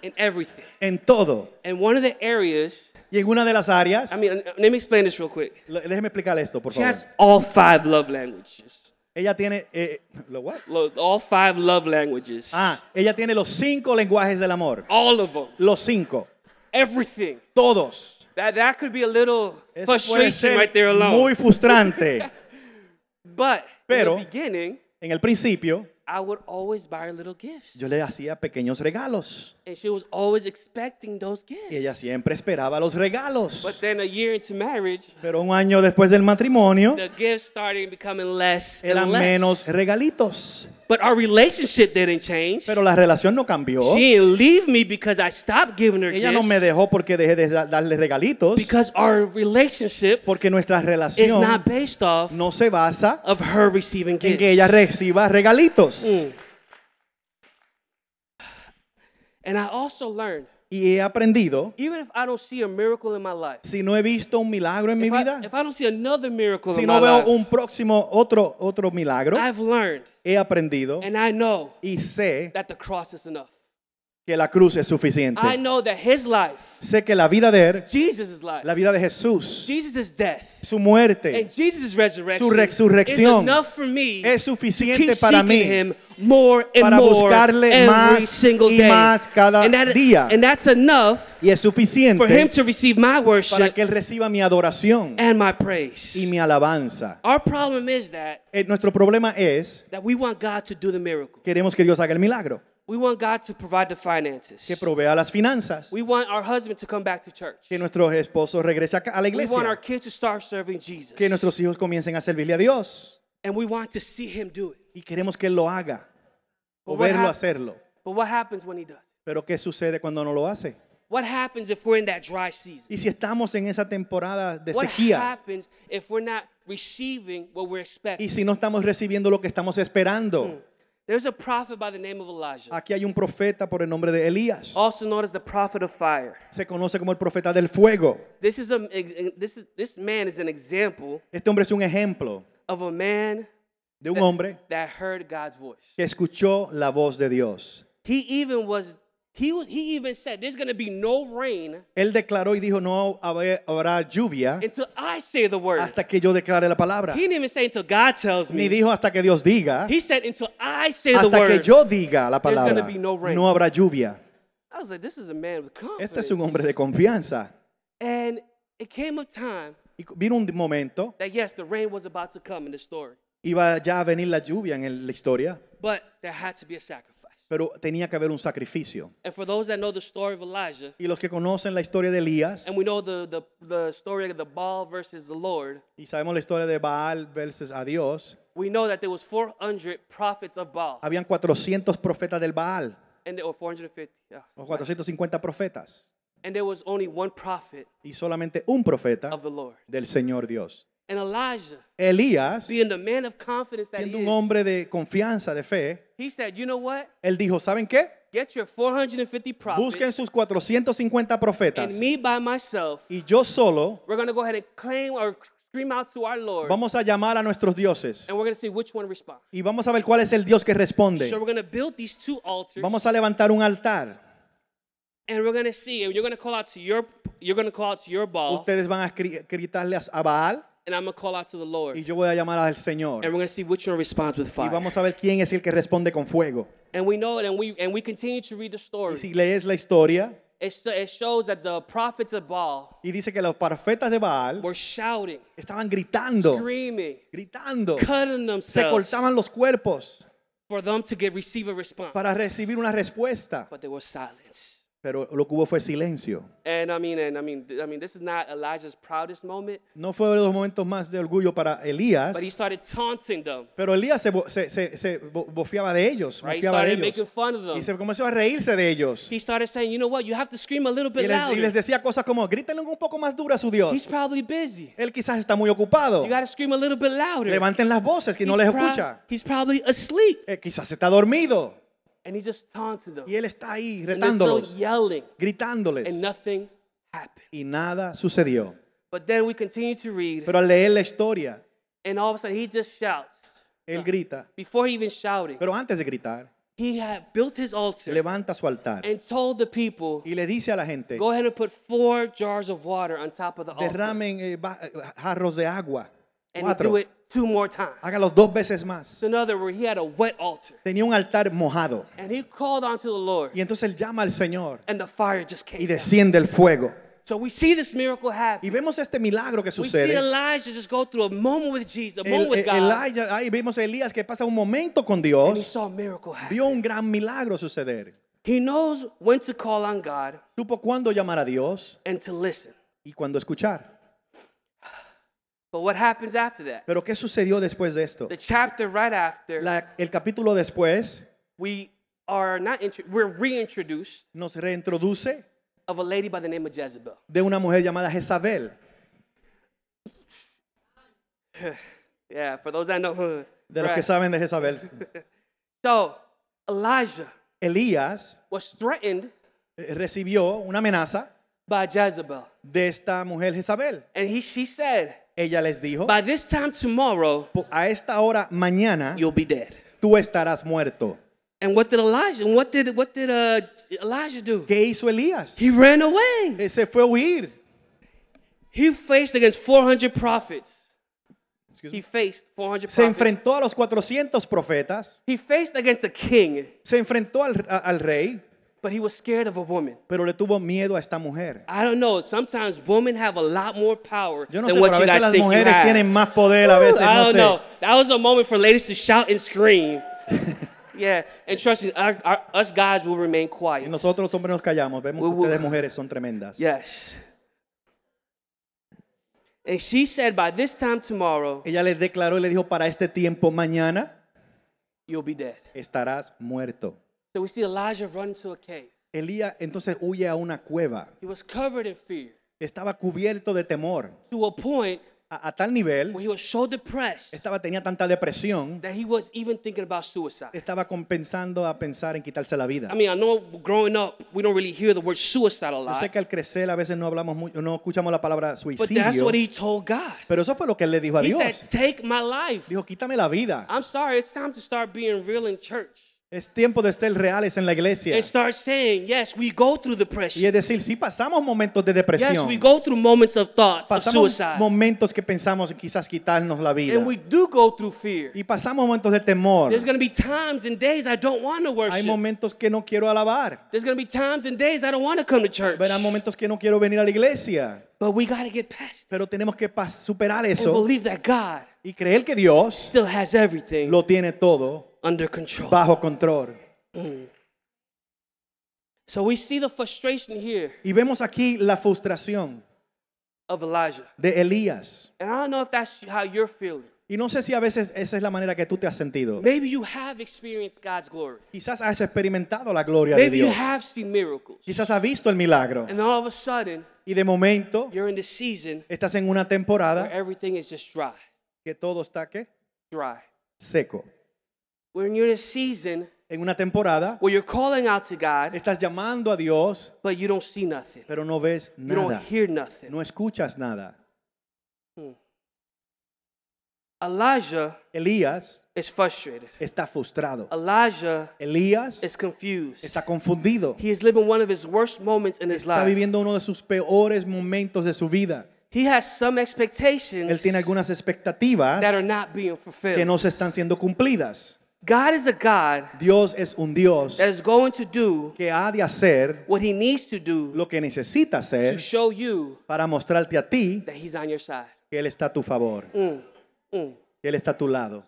in everything. En todo. And one of the areas, Y en una de las áreas, I mean, let me explain this real quick. déjeme explicarle esto, por She favor. has all five love languages. Ella tiene, eh, ¿lo what? All five love languages. Ah, ella tiene los cinco lenguajes del amor. All of them. Los cinco. Everything. Todos. That, that could be a little Eso frustration right there alone. muy frustrante. but Pero- in the beginning, En el principio, I would always buy little gifts. yo le hacía pequeños regalos. And she was always expecting those gifts. Y ella siempre esperaba los regalos. But then a year into marriage, Pero un año después del matrimonio, the gifts started becoming less and eran less. menos regalitos. But our relationship didn't change. Pero la relación no cambió. She didn't leave me because I stopped giving her Ella no gifts. me dejó porque dejé de da- darle regalitos. because our relationship Porque nuestra is relación not based off no se basa of her receiving en gifts. que ella reciba regalitos. Mm. And I also learned Y he aprendido, even if I don't see a miracle in my life, si no he visto un milagro en mi if I, vida, if I don't see another miracle si in no my veo life, un próximo otro otro milagro, I've learned he aprendido and I know y sé that the cross is enough. Que la cruz es suficiente. I know that his life, Sé que la vida de él, Jesus' life, la vida de Jesús, Jesus' death, su muerte and Jesus' resurrection Su resurrección is enough for me es to suficiente keep para mí him more and para more buscarle every más single y day. más cada and, that- día. and that's enough y es for him suficiente to receive my para worship que él reciba mi adoración and my praise. y mi alabanza. Our problem is that Eh, nuestro problema es that we want God to do the miracle. queremos que Dios haga el milagro, We want God to provide the finances. que provea las finanzas, We want our husband to come back to church. que nuestro esposo regrese a la We want our iglesia, kids to start serving Jesus. que nuestros hijos comiencen a servirle a Dios And we want to see him do it. y queremos que él lo haga o But what verlo hacerlo. But what happens when he does? Pero ¿qué sucede cuando no lo hace? What happens if we're in that dry season? Y si estamos en esa temporada de What sequía happens if we're not receiving what we're expecting? y si no estamos recibiendo lo que estamos esperando? There's a prophet by the name of Elijah, Aquí hay un profeta por el nombre de Elías. also known as the prophet of fire. Se conoce como el profeta del fuego. This is a this is this man is an example Este hombre es un ejemplo of a man de un that, hombre that heard God's voice. que escuchó la voz de Dios. He even was he he even said there's going to be no rain Él declaró y dijo, no habrá- lluvia until I say the word. hasta que yo declare la palabra. He didn't even say until God tells Ni me. dijo hasta que Dios diga, He said until I say the hasta que word. yo diga la There's palabra. gonna be no rain. No habrá lluvia. I was like, this is a man with confidence. Este es un hombre de confianza. And it came a time Y vino un momento, that yes, the rain was about to come in the story, iba ya a venir la lluvia en el- la historia, but there had to be a sacrifice. Pero tenía que haber un sacrificio. And for those that know the story of Elijah, Y los que conocen la historia de Elías, and we know the, the, the story of the Baal versus the Lord, y sabemos la historia de Baal versus a Dios, we know that there was 400 prophets of Baal, habían 400 profetas del Baal, and there, or 450, yeah. o 450 profetas, and there was only one prophet y solamente un profeta of the Lord. del Señor Dios. And Elijah, Elías, being the man of confidence that he siendo un is, hombre de confianza, de fe, he said, you know what? él dijo, ¿saben qué? Get your 450 prophets Busquen sus 450 profetas and me by myself. y yo solo We're going to go ahead and claim or scream out to our Lord, vamos a llamar a nuestros dioses and we're going to see which one responds. y vamos a ver cuál es el Dios que responde. So we're going to build these two altars, Vamos a levantar un altar. and we're going to see, and you're going to call out to your, you're going to call out to your Baal, Ustedes van a gritarle a Baal and I'm going to call out to the Lord, y and yo voy a llamar al Señor. we're going to see which one responds with Y fire. vamos a ver quién es el que responde con fuego. And we know it, and we and we continue to read the Y story. si lees la historia It, sh- it shows that the prophets of Baal y dice que los profetas de Baal were shouting, estaban gritando, screaming, gritando, cutting se themselves cortaban los cuerpos for them to get receive a response. para recibir una respuesta, But there was silence. Pero lo que hubo fue silencio. And I mean, and I mean, I mean, this is not Elijah's proudest moment, No fue uno de los momentos más de orgullo para Elías, but he started taunting them. pero Elías se, bo- se, se- se bo- bofiaba de ellos, Right? De making fun of Y them. se comenzó a reírse de ellos. He started saying, you know what? You have to scream a little Y bit les, y les decía cosas como, grítenle un poco más duro a su Dios. He's probably busy. Él quizás está muy ocupado. You scream a little bit louder. Levanten las voces, que no He's les prob- escucha. He's probably asleep. Eh, quizás está dormido. And he just taunted them. Y él está ahí And they're still retándolos, yelling, gritándoles. and nothing happened. Y nada sucedió. But then we continue to read, Pero al leer la historia, and all of a sudden he just shouts. él grita. Before he even shouted, Pero antes de gritar, he had built his altar levanta su altar and told the people, y le dice a la gente, go ahead and put four jars of water on top of the altar. derramen eh, eh, jarros de agua. And he do it two more times. Dos veces más. So in other words, he had a wet altar. Tenía un altar mojado. And he called onto the Lord, Y entonces él llama al Señor and the fire just came y down. desciende el fuego. So we see this miracle happen. Y vemos este milagro que We see sucede. Elijah just go through a moment with Jesus, a El, moment with el- God, Elijah- ahí vemos a Elías que pasa un momento con and he Dios. saw a miracle happen. Vio un gran milagro suceder. He knows when to call on God Supo cuándo llamar a Dios and to listen. y cuándo escuchar. But what happens after that? Pero ¿qué sucedió después de esto? The chapter right after, La- el capítulo después we are not intro- we're reintroduced nos reintroduce of a lady by the name of Jezebel. de una mujer llamada Jezabel. Yeah, for those that know. De los que Right. saben de Jezabel. So Elijah Elías was threatened eh, recibió una amenaza by Jezebel. de esta mujer Jezabel. And he, she said, Ella les dijo, By this time tomorrow, "Po- a esta hora mañana you'll be dead. tú estarás muerto. And what did Elijah, and what did, what did uh, Elijah do? ¿Qué hizo Elías? He ran away. Eh, Se fue a huir. He faced against 400 prophets. He faced 400 Se enfrentó a los 400 profetas, He faced against the king, se enfrentó al rey, but he was scared of a woman. pero le tuvo miedo a esta mujer. I don't know. Sometimes women have a lot more power Yo no than sé, what pero a you veces guys las think you mujeres have. tienen más poder, a veces I no don't sé. know. That was a moment for ladies to shout and scream. yeah, and trust me, our, our, us guys will remain quiet. Y nosotros los hombres nos callamos, vemos We que will- ustedes mujeres son tremendas. Yes. And she said, by this time tomorrow, Ella le declaró y le dijo, para este tiempo mañana you'll be dead. estarás muerto. So we see Elijah run into a cave. Elías entonces huye a una cueva. He was covered in fear Estaba cubierto de temor. to a point A, a tal nivel, where he was so depressed estaba, tenía tanta depresión, that he was even thinking about suicide. estaba compensando a pensar en quitarse la vida. I mean, I know growing up, we don't really hear the word suicide a Yo lot, sé que al crecer a veces no hablamos mucho, no escuchamos la palabra but that's suicidio, what he told God. pero eso fue lo que él le dijo a He Dios. said, Take my life. Dijo, quítame la vida. I'm sorry, it's time to start being real in church. Es tiempo de estar reales en la iglesia. And start saying, Yes, we go through Y depression. es decir, si pasamos momentos de Yes, depresión, we go through moments of thoughts of pasamos suicide. momentos que pensamos en quizás quitarnos la vida. And we do go through fear. Y pasamos momentos de temor. There's going to be times and days I don't want to Hay worship. momentos que no quiero alabar. There's going to be times and days I don't want to come to church. Verán momentos que no quiero venir a la iglesia. But we got to get past Pero tenemos que superar and eso believe that God y creer que Dios still has everything lo tiene todo under control. bajo control. So we see the frustration here Y vemos aquí la frustración of Elijah. de Elías. And I don't know if that's how you're feeling. Y no sé si a veces esa es la manera que tú te has sentido. Maybe you have experienced God's glory. Quizás has experimentado la gloria de Maybe you Dios. have seen miracles. Quizás has visto el milagro. And then all of a sudden, Y de momento you're in the season estás en una where temporada everything is just dry. Que todo está ¿qué? Dry. seco. When you're in a season En una temporada where you're calling out to God, estás llamando a Dios, but you don't see nothing. pero no ves You don't nada. hear nothing. No escuchas nada. Elijah Elías is frustrated. está frustrado. Elijah Elías is confused. está confundido. He is living one of his worst moments in his Está life. viviendo uno de sus peores momentos de su vida. He has some Él expectations tiene algunas expectativas that are not being que fulfilled. no se están siendo cumplidas. God is a God Dios es un Dios that is going to do que ha de hacer what he needs to do lo que necesita to hacer show you para mostrarte a ti that he's on your side. que Él está a tu favor, Mm, mm. que Él está a tu lado.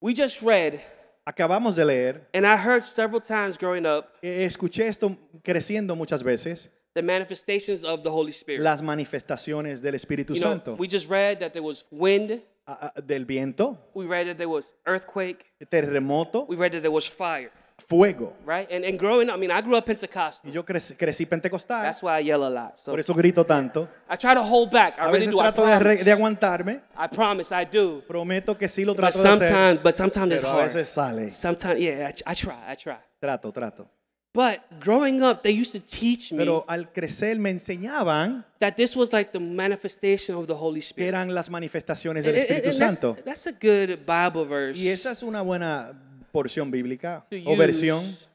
We just read, Acabamos de leer, and I heard several times growing up, eh, escuché esto creciendo muchas veces, the manifestations of the Holy Spirit. las manifestaciones del Espíritu You know, Santo, we just read that there was wind. Ah, ah, del viento, We read that there was earthquake. terremoto, We read that there was fire, fuego. right? And, and growing up, I mean, I grew up Y Pentecostal. yo crecí, crecí pentecostal, That's why I yell a lot. So por eso grito tanto. I try to hold back. I A really veces do. I trato de, re- promise. de aguantarme, I promise I do. prometo que sí lo But trato de hacer, sometimes, but sometimes it's pero a hard. veces sale. Sometimes, yeah, I, I try, I try. Trato, trato. But growing up, they used to teach me Pero al crecer me enseñaban that this was like the manifestation of the Holy que Spirit. eran las manifestaciones del And- and- Espíritu and that's, Santo. that's a good Bible verse Y esa es una buena porción bíblica to o versión use,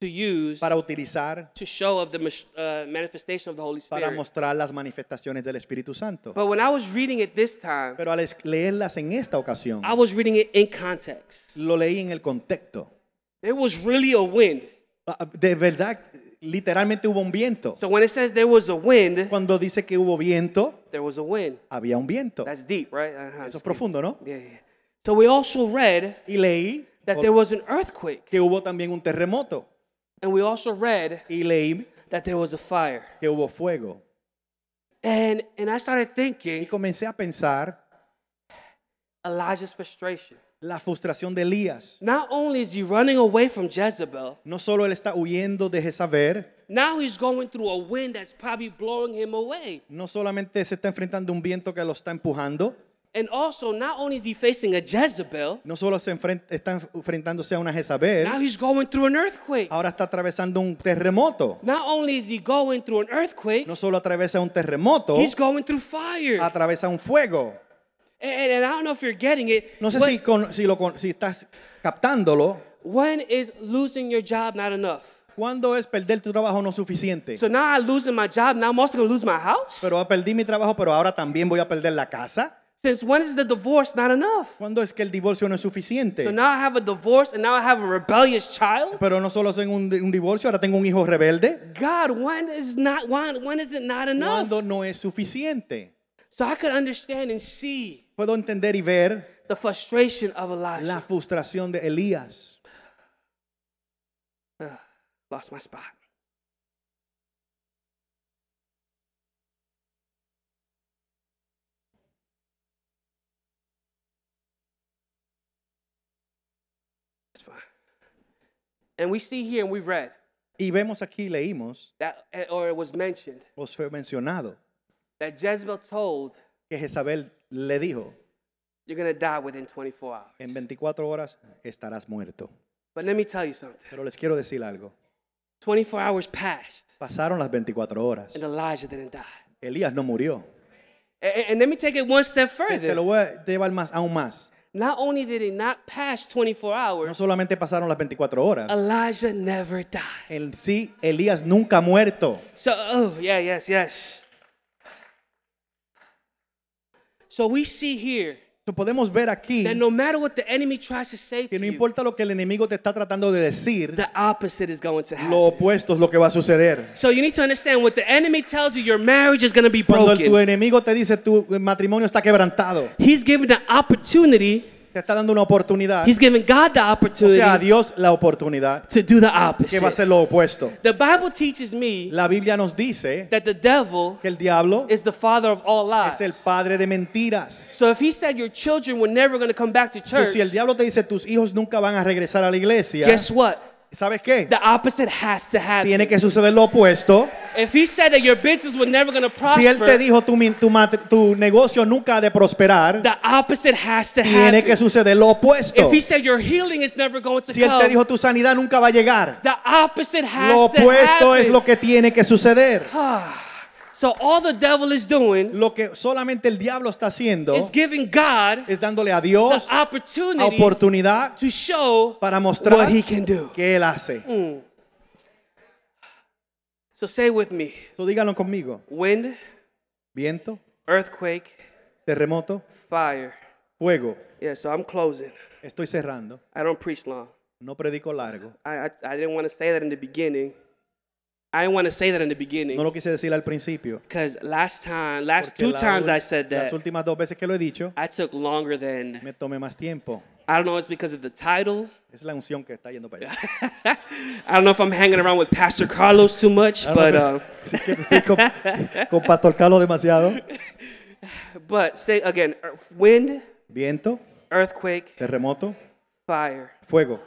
to use para utilizar to show of the uh, manifestation of the Holy Spirit. para mostrar las manifestaciones del Espíritu Santo. But when I was reading it this time, Pero al leerlas en esta ocasión, I was reading it in context. lo leí en el contexto. There was really a wind. Ah, De verdad, literalmente hubo un viento. So when it says there was a wind, Cuando dice que hubo viento, there was a wind. había un viento. That's deep, right? Uh-huh, Eso es profundo, ¿no? Yeah, yeah. So we also read Y leí that there was an earthquake, que hubo también un terremoto. and we also read Y leí that there was a fire. que hubo fuego. And and I started Y thinking comencé a pensar Elijah's frustration. La frustración de Elías. Not only is he running away from Jezebel, No solo él está huyendo de Jezabel, now he's going through a wind that's probably blowing him away. no solamente se está enfrentando a un viento que lo está empujando, And also, not only is he facing a Jezebel, No solo se enfren- está enfrentándose a una Jezabel, now he's going through an earthquake. ahora está atravesando un terremoto. Not only is he going through an earthquake, No solo atraviesa un terremoto, he's going through fire. atraviesa un fuego. And, and I don't know if you're getting it. No sé When- si, con- si, lo, si estás captándolo. when is losing your job not enough? ¿Cuándo es perder tu trabajo no suficiente? So now I'm losing my job. Now I'm also going to lose my house? Pero perdí mi trabajo, pero ahora también voy a perder la casa. Since when is the divorce not enough? ¿Cuándo es que el divorcio no es suficiente? So now I have a divorce and now I have a rebellious child? Pero no solo tengo un, un divorcio, ahora tengo un hijo rebelde. God, when is not when, when is it not enough? ¿Cuándo no es suficiente? So I could understand and see Puedo entender y ver the frustration of Elijah. la frustración de Elías. Ugh, lost my spot. It's fine. And we see here and we read Y vemos aquí, leímos, that, eh, or it was mentioned, fue mencionado, that Jezebel told, que Jezabel le dijo, You're to die within 24 hours. en 24 horas estarás muerto. But let me tell you something Pero les quiero decir algo. 24 hours passed, Pasaron las 24 horas. and Elijah didn't die. Elías no murió. And, let me take it one step Te further. lo voy a llevar más, aún más. Not only did it not pass 24 No hours, solamente pasaron las 24 horas. Elijah never died. En sí, Elías nunca ha muerto. So, oh, yeah, yes, yes. So we see here So, podemos ver aquí that no matter what the enemy tries to say que to no you, importa lo que el enemigo te está tratando de decir, the opposite is going to happen. lo opuesto es lo que va a suceder. So you need to understand what the enemy tells you, your marriage is going to be Cuando el- tu broken. enemigo te dice tu matrimonio está quebrantado, He's given the opportunity, te está dando una oportunidad, he's given God the o opportunity sea, a Dios la oportunidad, to do the que va a opposite. ser lo opuesto. The Bible teaches me La Biblia nos dice that the devil que el diablo is the father of all es el lies. padre de mentiras. So if he said your children were never going to come back to So, church, si el diablo te dice tus hijos nunca van a regresar a la iglesia, guess what? ¿Sabes qué? The opposite has to happen. Tiene que suceder lo opuesto. If he said that your business was never going to Si él te prosper, dijo tu, negocio nunca ha de prosperar, the opposite has to tiene que happen. suceder lo opuesto. If he said your healing is never going to Si él te dijo tu sanidad nunca va a llegar, the opposite has lo to opuesto es happen. lo que tiene que suceder. So all the devil is doing Lo que solamente el diablo está haciendo is giving God es dándole a the Dios la opportunity oportunidad to show para mostrar what he can do. que él hace. So say with me, So, díganlo conmigo. wind, Viento, earthquake, terremoto, fire. fuego. Yeah, so I'm closing. Estoy cerrando. I don't preach long. No predico largo. I, I, I didn't want to say that in the beginning. I didn't want to say that in the beginning. No lo quise decir al principio. Because last time, last porque two la times I said Las that, últimas dos veces que lo he dicho, I took longer than, me tomé más tiempo. I don't know, it's because of the title. Es la unción que está yendo para allá. I don't know if I'm hanging around with Pastor Carlos too much, but, know uh, que estoy con, con Pastor Carlos demasiado. but say again, wind, Viento, earthquake, terremoto, fire. fuego.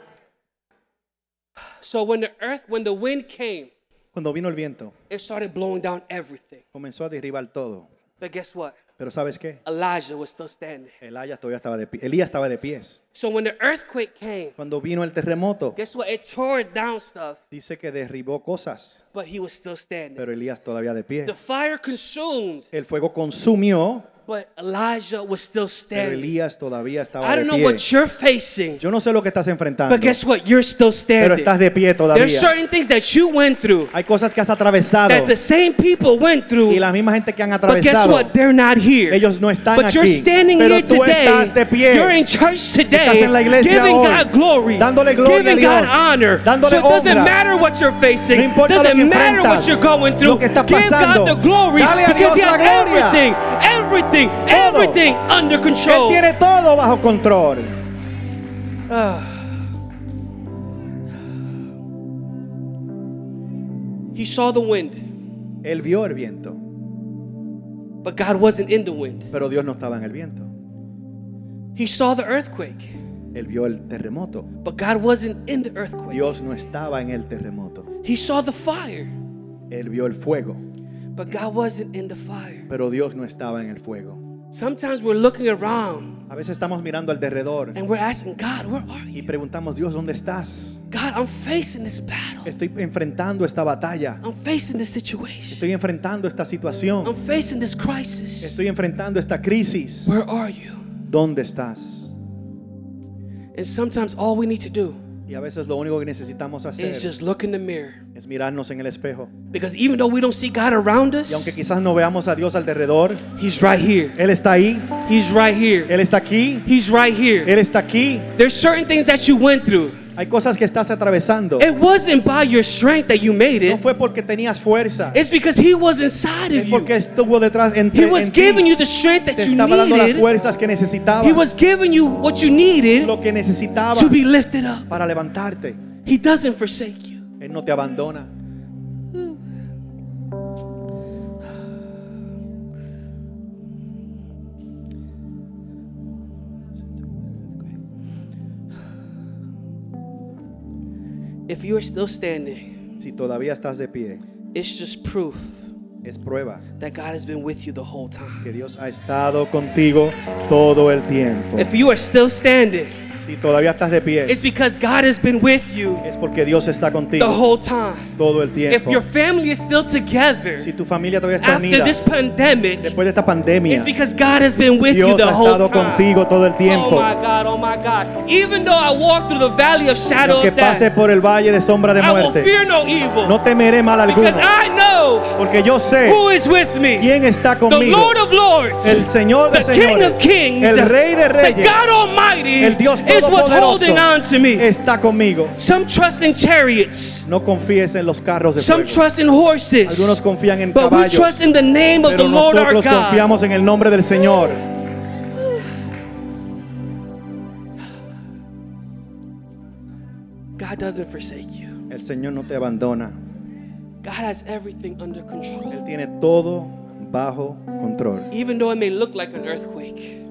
So when the earth, when the wind came, Cuando vino el viento, it started blowing down everything. comenzó a derribar todo. But guess what? Pero ¿sabes qué? Elijah was still standing. Todavía estaba de pie. Elías estaba de pies. So when the earthquake came, Cuando vino el terremoto, guess what? It tore down stuff, dice que derribó cosas, but he was still standing. pero Elías todavía de pie. The fire consumed, El fuego consumió, but Elijah was still pero standing. Elías todavía estaba I de don't know pie. what you're facing, Yo no sé lo que estás enfrentando, but guess what? You're still pero standing. estás de pie There's todavía. certain things that you went through Hay cosas que has atravesado that the same people went through, y la misma gente que han but guess atravesado, what? They're not here. ellos no están But you're aquí, standing pero here tú today. estás de pie. You're in church today, Estás en la iglesia giving hoy, God glory, dándole gloria a giving Dios, God honor. dándole so it doesn't honra. matter what you're facing, No importa lo doesn't que matter what enfrentas, you're going through. lo que está Give pasando. God the glory Dale a because Dios He has la gloria. everything, everything, everything under Él control. tiene todo bajo control. He saw the wind, Él vio el viento, but God wasn't in the wind. pero Dios no estaba en el viento. He saw the earthquake, Él vio el terremoto. but God wasn't in the earthquake. Dios no estaba en el terremoto. He saw the fire, Él vio el fuego, but God wasn't in the fire. pero Dios no estaba en el fuego. Sometimes we're looking around A veces estamos mirando alrededor and we're asking God, where are y you? preguntamos, Dios, ¿dónde estás? God, I'm facing this battle. Estoy enfrentando esta batalla. I'm facing this situation. Estoy enfrentando esta situación. I'm facing this crisis. Estoy enfrentando esta crisis. Where are you? ¿Dónde estás? And sometimes all we need to do Y a veces lo único que necesitamos hacer is just look in the mirror. es mirarnos en el espejo. Because even though we don't see God around us, Y aunque quizás no veamos a Dios alrededor, He's right here. Él está ahí, He's right here. Él está aquí, He's right here. Él está aquí. There's certain things that you went through. Hay cosas que estás atravesando. It wasn't by your strength that you made No it. fue porque tenías fuerza. It's because He was inside Es of porque you. estuvo detrás en, He was en ti. giving you the strength that Te you estaba dando las needed. fuerzas que necesitabas. He was giving you what you needed Lo que necesitabas to be lifted up. para levantarte. He doesn't forsake you. Él no te abandona. If you are still standing, Si todavía estás de pie, it's just proof es prueba that God has been with you the whole time. que Dios ha estado contigo todo el tiempo. If you are still standing, Si todavía estás de pie, it's because God has been with you es porque Dios está the contigo whole time. todo el If tiempo. your family is still together Si tu familia todavía está after unida this pandemic, después de esta pandemia, it's because God has been with you Dios the ha whole estado time. contigo todo el Oh tiempo. my God, oh my God. Even though I walk through the valley of shadow of pase death, por el valle de sombra de I will muerte, fear no evil. no temeré mal alguno, Because I know porque yo sé who is with me. quién está The conmigo. Lord of Lords. El Señor de the King of Kings. el Rey de the reyes, God Almighty el Dios is what's holding on to me. está conmigo. Some trust in chariots. No confíes en los carros de Some fuego. trust in horses. Algunos confían en But we caballos, trust in the name of the pero Lord our nosotros God. confiamos en el nombre del Señor. God doesn't forsake you. El Señor no te abandona. God has everything under control. Él tiene todo bajo control. Even though it may look like an earthquake.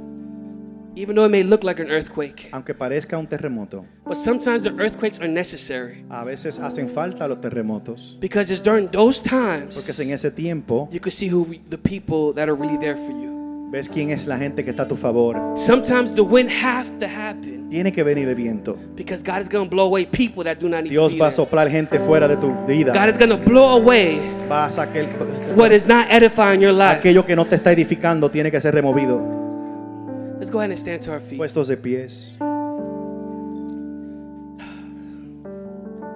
Even though it may look like an earthquake. Aunque parezca un terremoto, But sometimes the earthquakes are necessary. a veces hacen falta los terremotos, Because it's during those times porque es en ese tiempo you can see who the people that are really there for you. ves quién es la gente que está a tu favor. Sometimes the wind have to happen Tiene que venir el viento. because God is going to blow away people that do not need Dios to be va a soplar gente fuera de tu vida. God is going to blow away a what is not edifying your life. aquello que no te está edificando tiene que ser removido. Let's go ahead and stand to our feet. Puestos de pies.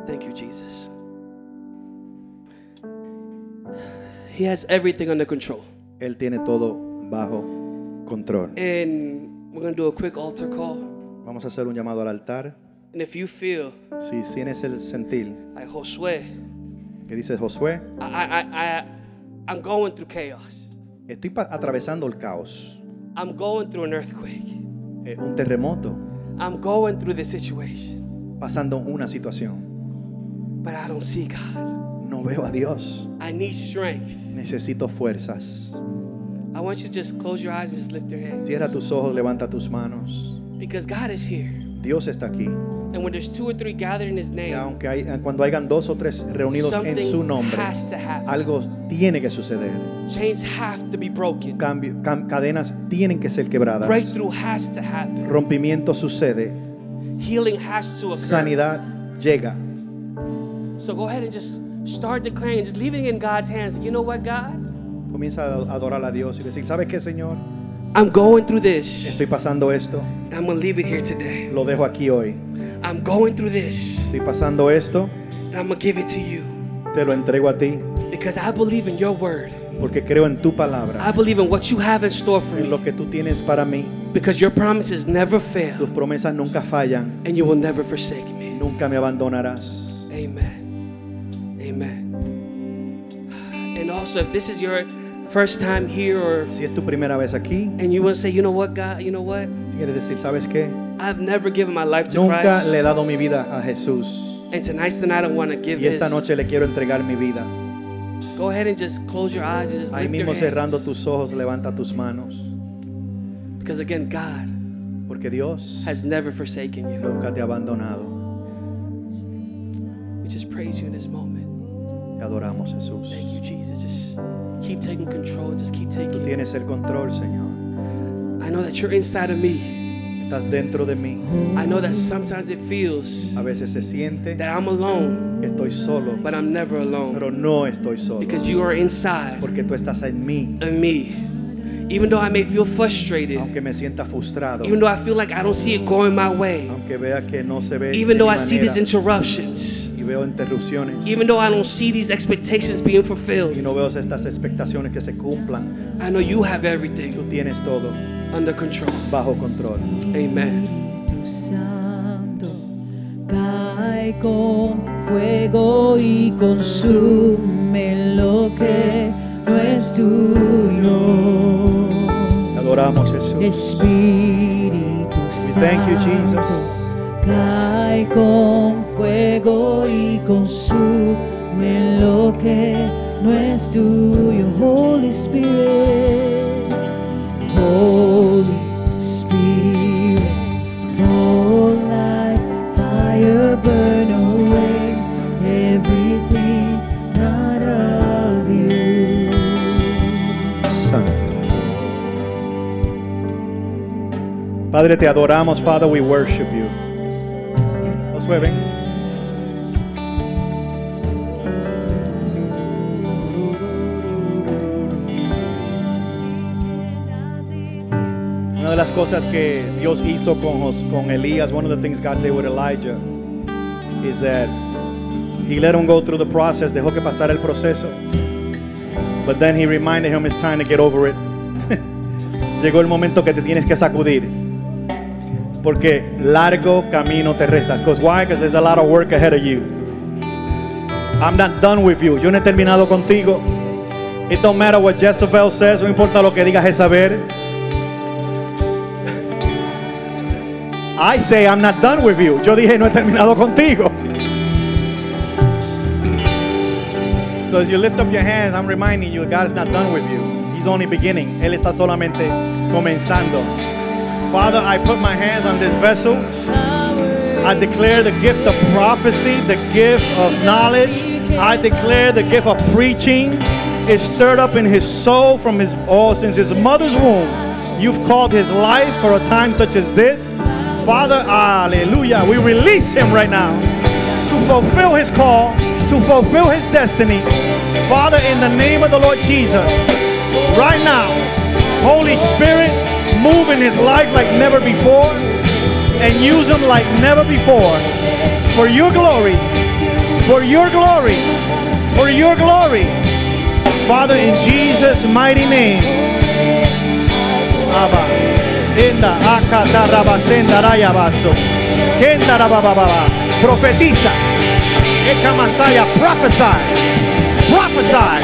Thank you, Jesus. He has everything under control. Él tiene todo bajo control. And we're going to do a quick altar call. Vamos a hacer un llamado al altar. And if you feel Si tienes el sentir like Josué, que dice Josué, I, I, I, I'm going through chaos. estoy atravesando el caos, I'm going through an earthquake. eh, un terremoto, I'm going through this situation. pasando una situación. But I don't see God. No veo a Dios. I need strength. Necesito fuerzas. I want you to just close your eyes and just lift your hands. Cierra tus ojos, levanta tus manos. Because God is here. Dios está aquí. And when there's two or three gathered in His Y name, aunque hay, cuando hayan dos o tres reunidos en su nombre, has to happen. algo tiene que suceder. Chains have to be broken. Cambio, cam- cadenas tienen que ser quebradas. Breakthrough has to happen. Rompimiento sucede. Healing has to occur. Sanidad llega. So go ahead and just start declaring, just leaving it in God's hands. You know what, God? Comienza a adorar a Dios y decir, ¿sabes qué, Señor? I'm going through this. Estoy pasando esto. And I'm going to leave it here today. Lo dejo aquí hoy. I'm going through this. Estoy pasando esto. And I'm going to give it to you. Te lo entrego a ti Because I believe in your word. porque creo en tu palabra. I believe in what you have in store for En lo que tú tienes para mí. Because your promises never fail. Tus promesas nunca fallan. And you will never forsake me. Nunca me abandonarás. Amen. Amen. And also, if this is your first time here, or Si es tu primera vez aquí, and you want to say, you know what, God, you know what, si quieres decir, ¿sabes qué? I've never given my life to Nunca Christ, le he dado mi vida a Jesús. and tonight's the night I want to give Y esta His. noche le quiero entregar mi vida. Go ahead and just close your eyes and just Ahí lift your cerrando hands. tus ojos, levanta tus manos. Because again, God Porque Dios has never forsaken you. nunca te ha abandonado. We just praise you in this moment. Te adoramos, Jesús. Thank you, Jesus. Just keep taking control. Just keep taking. Tú tienes el control, Señor. I know that you're inside of me. Estás dentro de mí. I know that sometimes it feels A veces se siente that I'm alone, estoy solo, but I'm never alone pero no estoy solo. because you are inside Porque tú estás en mí. of me. Even though I may feel frustrated, Aunque me sienta frustrado. even though I feel like I don't see it going my way, Aunque vea que no se ve. even though I see these interruptions, veo interrupciones. even though I don't see these expectations being y fulfilled, no veo estas expectaciones que se cumplan. I know you have Tú everything tienes todo under control. bajo control. Amen. Espíritu Santo, cae con fuego y consume lo que no es tuyo. Te adoramos, Jesús. Espíritu thank you, Jesus. Cae con fuego y consume lo que no es tuyo. Holy Spirit, Holy Spirit, fall like fire, burn away everything not of you. Padre, te adoramos, Father, we worship you. Una de las cosas que Dios hizo con, con Elías, one of the things God did with Elijah, is that he let him go through the process, dejó que pasara el proceso. But then he reminded him it's time to get over it. Llegó el momento que te tienes que sacudir. Porque largo camino te restas. Because why? Because there's a lot of work ahead of you. I'm not done with you. Yo no he terminado contigo. It don't matter what Jezebel says. No importa lo que diga Jezabel. I say I'm not done with you. Yo dije no he terminado contigo. So as you lift up your hands, I'm reminding you God is not done with you. He's only beginning. Él está solamente comenzando. Father, I put my hands on this vessel. I declare the gift of prophecy, the gift of knowledge. I declare the gift of preaching is stirred up in his soul from his oh since his mother's womb. You've called his life for a time such as this. Father, hallelujah. We release him right now to fulfill his call, to fulfill his destiny. Father, in the name of the Lord Jesus, right now, Holy Spirit, move in his life like never before and use him like never before for your glory, for your glory, for your glory. Father, in Jesus' mighty name. Abba. Enda akata rabasenda rayabaso. Kenda rabababa. Profetiza. Eka Masaya, prophesy. Prophesy.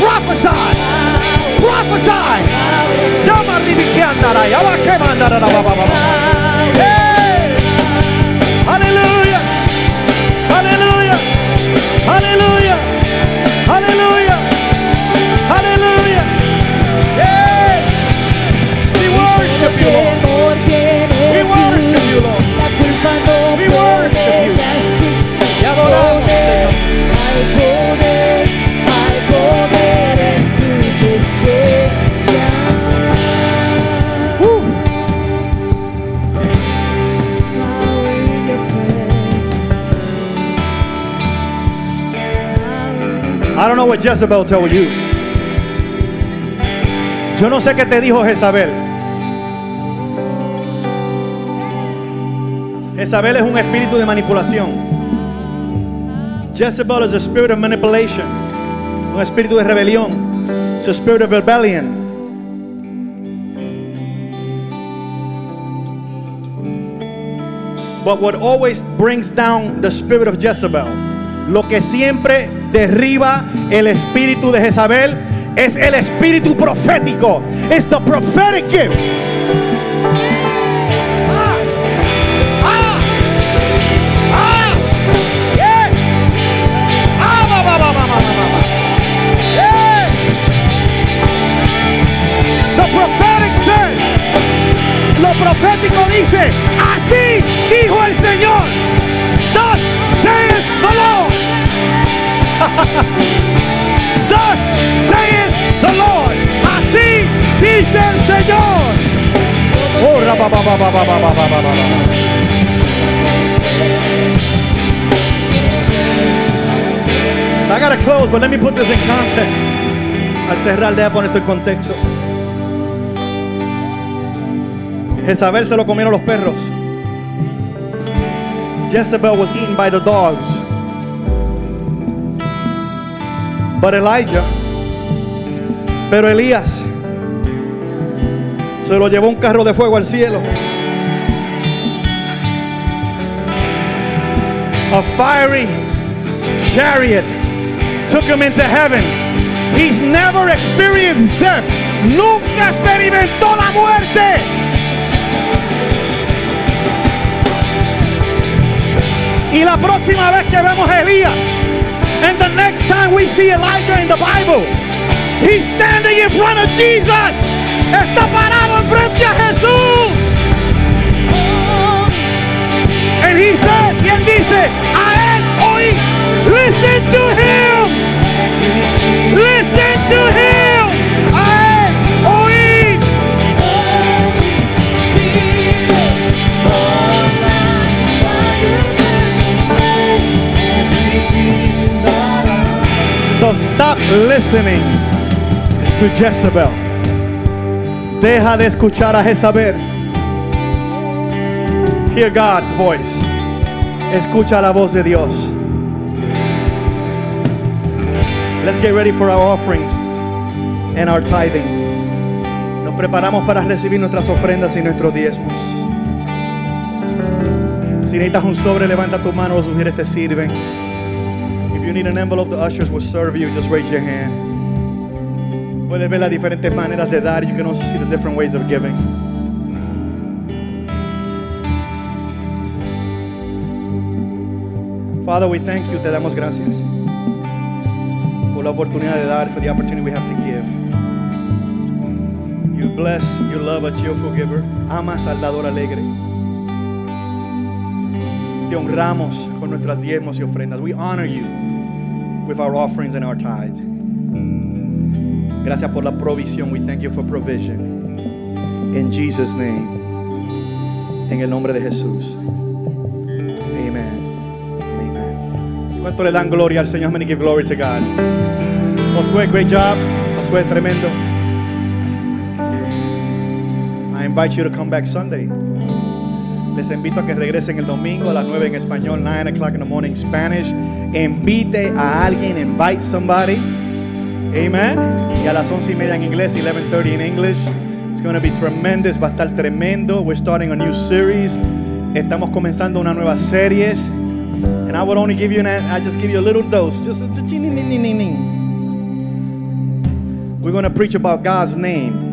Prophesy. We worship you, Lord. Don't know what Jezebel told you. Yo no sé qué te dijo Jezabel. Jezabel es un espíritu de manipulación. Jezebel is a spirit of manipulation. Un espíritu de rebelión. It's a spirit of rebellion. But what always brings down the spirit of Jezebel, lo que siempre derriba el espíritu de Jezabel es el espíritu profético. It's the prophetic gift. Lo profético dice, así dijo el Señor. Thus saith the Lord. Así dice el Señor. Oh, raba, raba, raba, I gotta close, but let me put this in context. Al cerrar, deja poner esto en contexto. Jezabel se lo comieron los perros. Jezebel was eaten by the dogs. But Elijah, pero Elías se lo llevó un carro de fuego al cielo. A fiery chariot took him into heaven. He's never experienced death. Nunca experimentó la muerte. Y la próxima vez que vemos a Elías, next time we see Elijah in the Bible, he's standing in front of Jesus. Está parado a Jesús. And he says, y él dice, a él oí, listen to him. Stop listening to Jezebel. Deja de escuchar a Jezabel. Hear God's voice. Escucha la voz de Dios. Let's get ready for our offerings and our tithing. Nos preparamos para recibir nuestras ofrendas y nuestros diezmos. Si necesitas un sobre, levanta tu mano, los mujeres te sirven. If you need an envelope, the ushers will serve you. Just raise your hand. Puedes ver las diferentes maneras de dar. You can also see the different ways of giving. Father, we thank you. Te damos gracias por la oportunidad de dar, for the opportunity we have to give. You bless, you love a cheerful giver. Amas al dador alegre. Te honramos con nuestras diezmos y ofrendas. We honor you with our offerings and our tithes. Gracias por la provisión. We thank you for provision. In Jesus' name. En el nombre de Jesús. Amen. Amen. ¿Cuánto le dan gloria al Señor? How many give glory to God? Josué, great job. Josué, tremendo. I invite you to come back Sunday. Les invito a que regresen el domingo a las 9 en español, 9 o'clock in the morning Spanish. Invite a alguien, invite somebody. Amen. Y a las 11 y media en inglés, 11.30 in English. It's going to be tremendous, va a estar tremendo. We're starting a new series. Estamos comenzando una nueva serie. And I would only give you an, I just give you a little dose. Just a We're going to preach about God's name.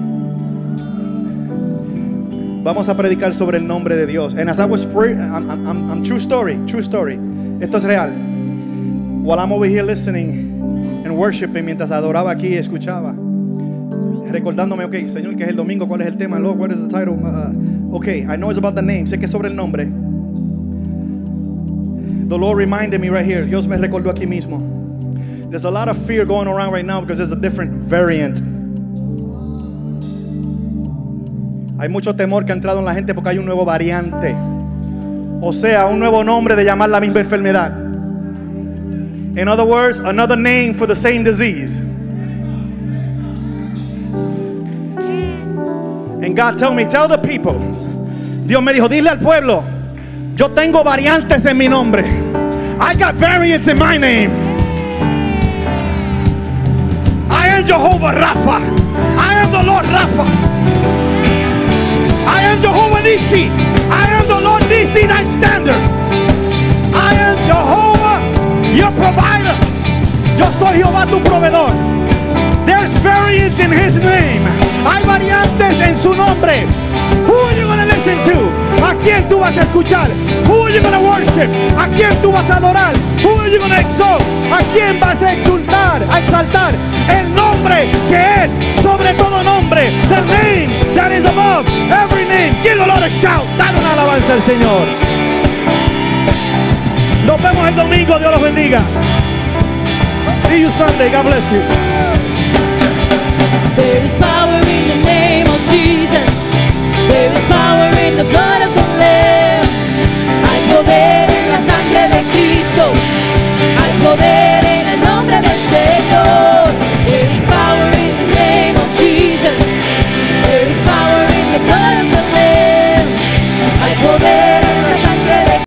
Vamos a predicar sobre el nombre de Dios. And as I was praying, I'm, I'm, I'm- true story, true story. Esto es real. While I'm over here listening and worshiping, mientras adoraba aquí escuchaba, recordándome, ok, Señor, que es el domingo, ¿cuál es el tema? Lord, what is the title? Uh, okay, I know it's about the name. Sé que sobre el nombre. The Lord reminded me right here. Dios me recordó aquí mismo. There's a lot of fear going around right now because there's a different variant. Hay mucho temor que ha entrado en la gente porque hay un nuevo variante. O sea, un nuevo nombre de llamar la misma enfermedad. In other words, another name for the same disease. And God told me, tell the people. Dios me dijo, dile al pueblo, yo tengo variantes en mi nombre. I got variants in my name. I am Jehovah Rapha. I am the Lord Rapha. I am Jehovah Nisi. I am the Lord Nisi, thy standard. I am Jehovah, your provider. Yo soy Jehová tu proveedor. There's variance in his name. Hay variantes en su nombre. Who are you going to listen to? ¿A quién tú vas a escuchar? Who are you going to worship? ¿A quién tú vas a adorar? Who are you going to exalt? ¿A quién vas a exultar, a exaltar? El nombre que es sobre todo nombre. The name that is above every Amén. Give the Lord a shout. Dar una alabanza al Señor. Nos vemos el domingo. Dios los bendiga. See you Sunday. God bless you. There is power in the name of Jesus. There is power in the blood of the Lamb. Hay poder en la sangre de Cristo. Hay poder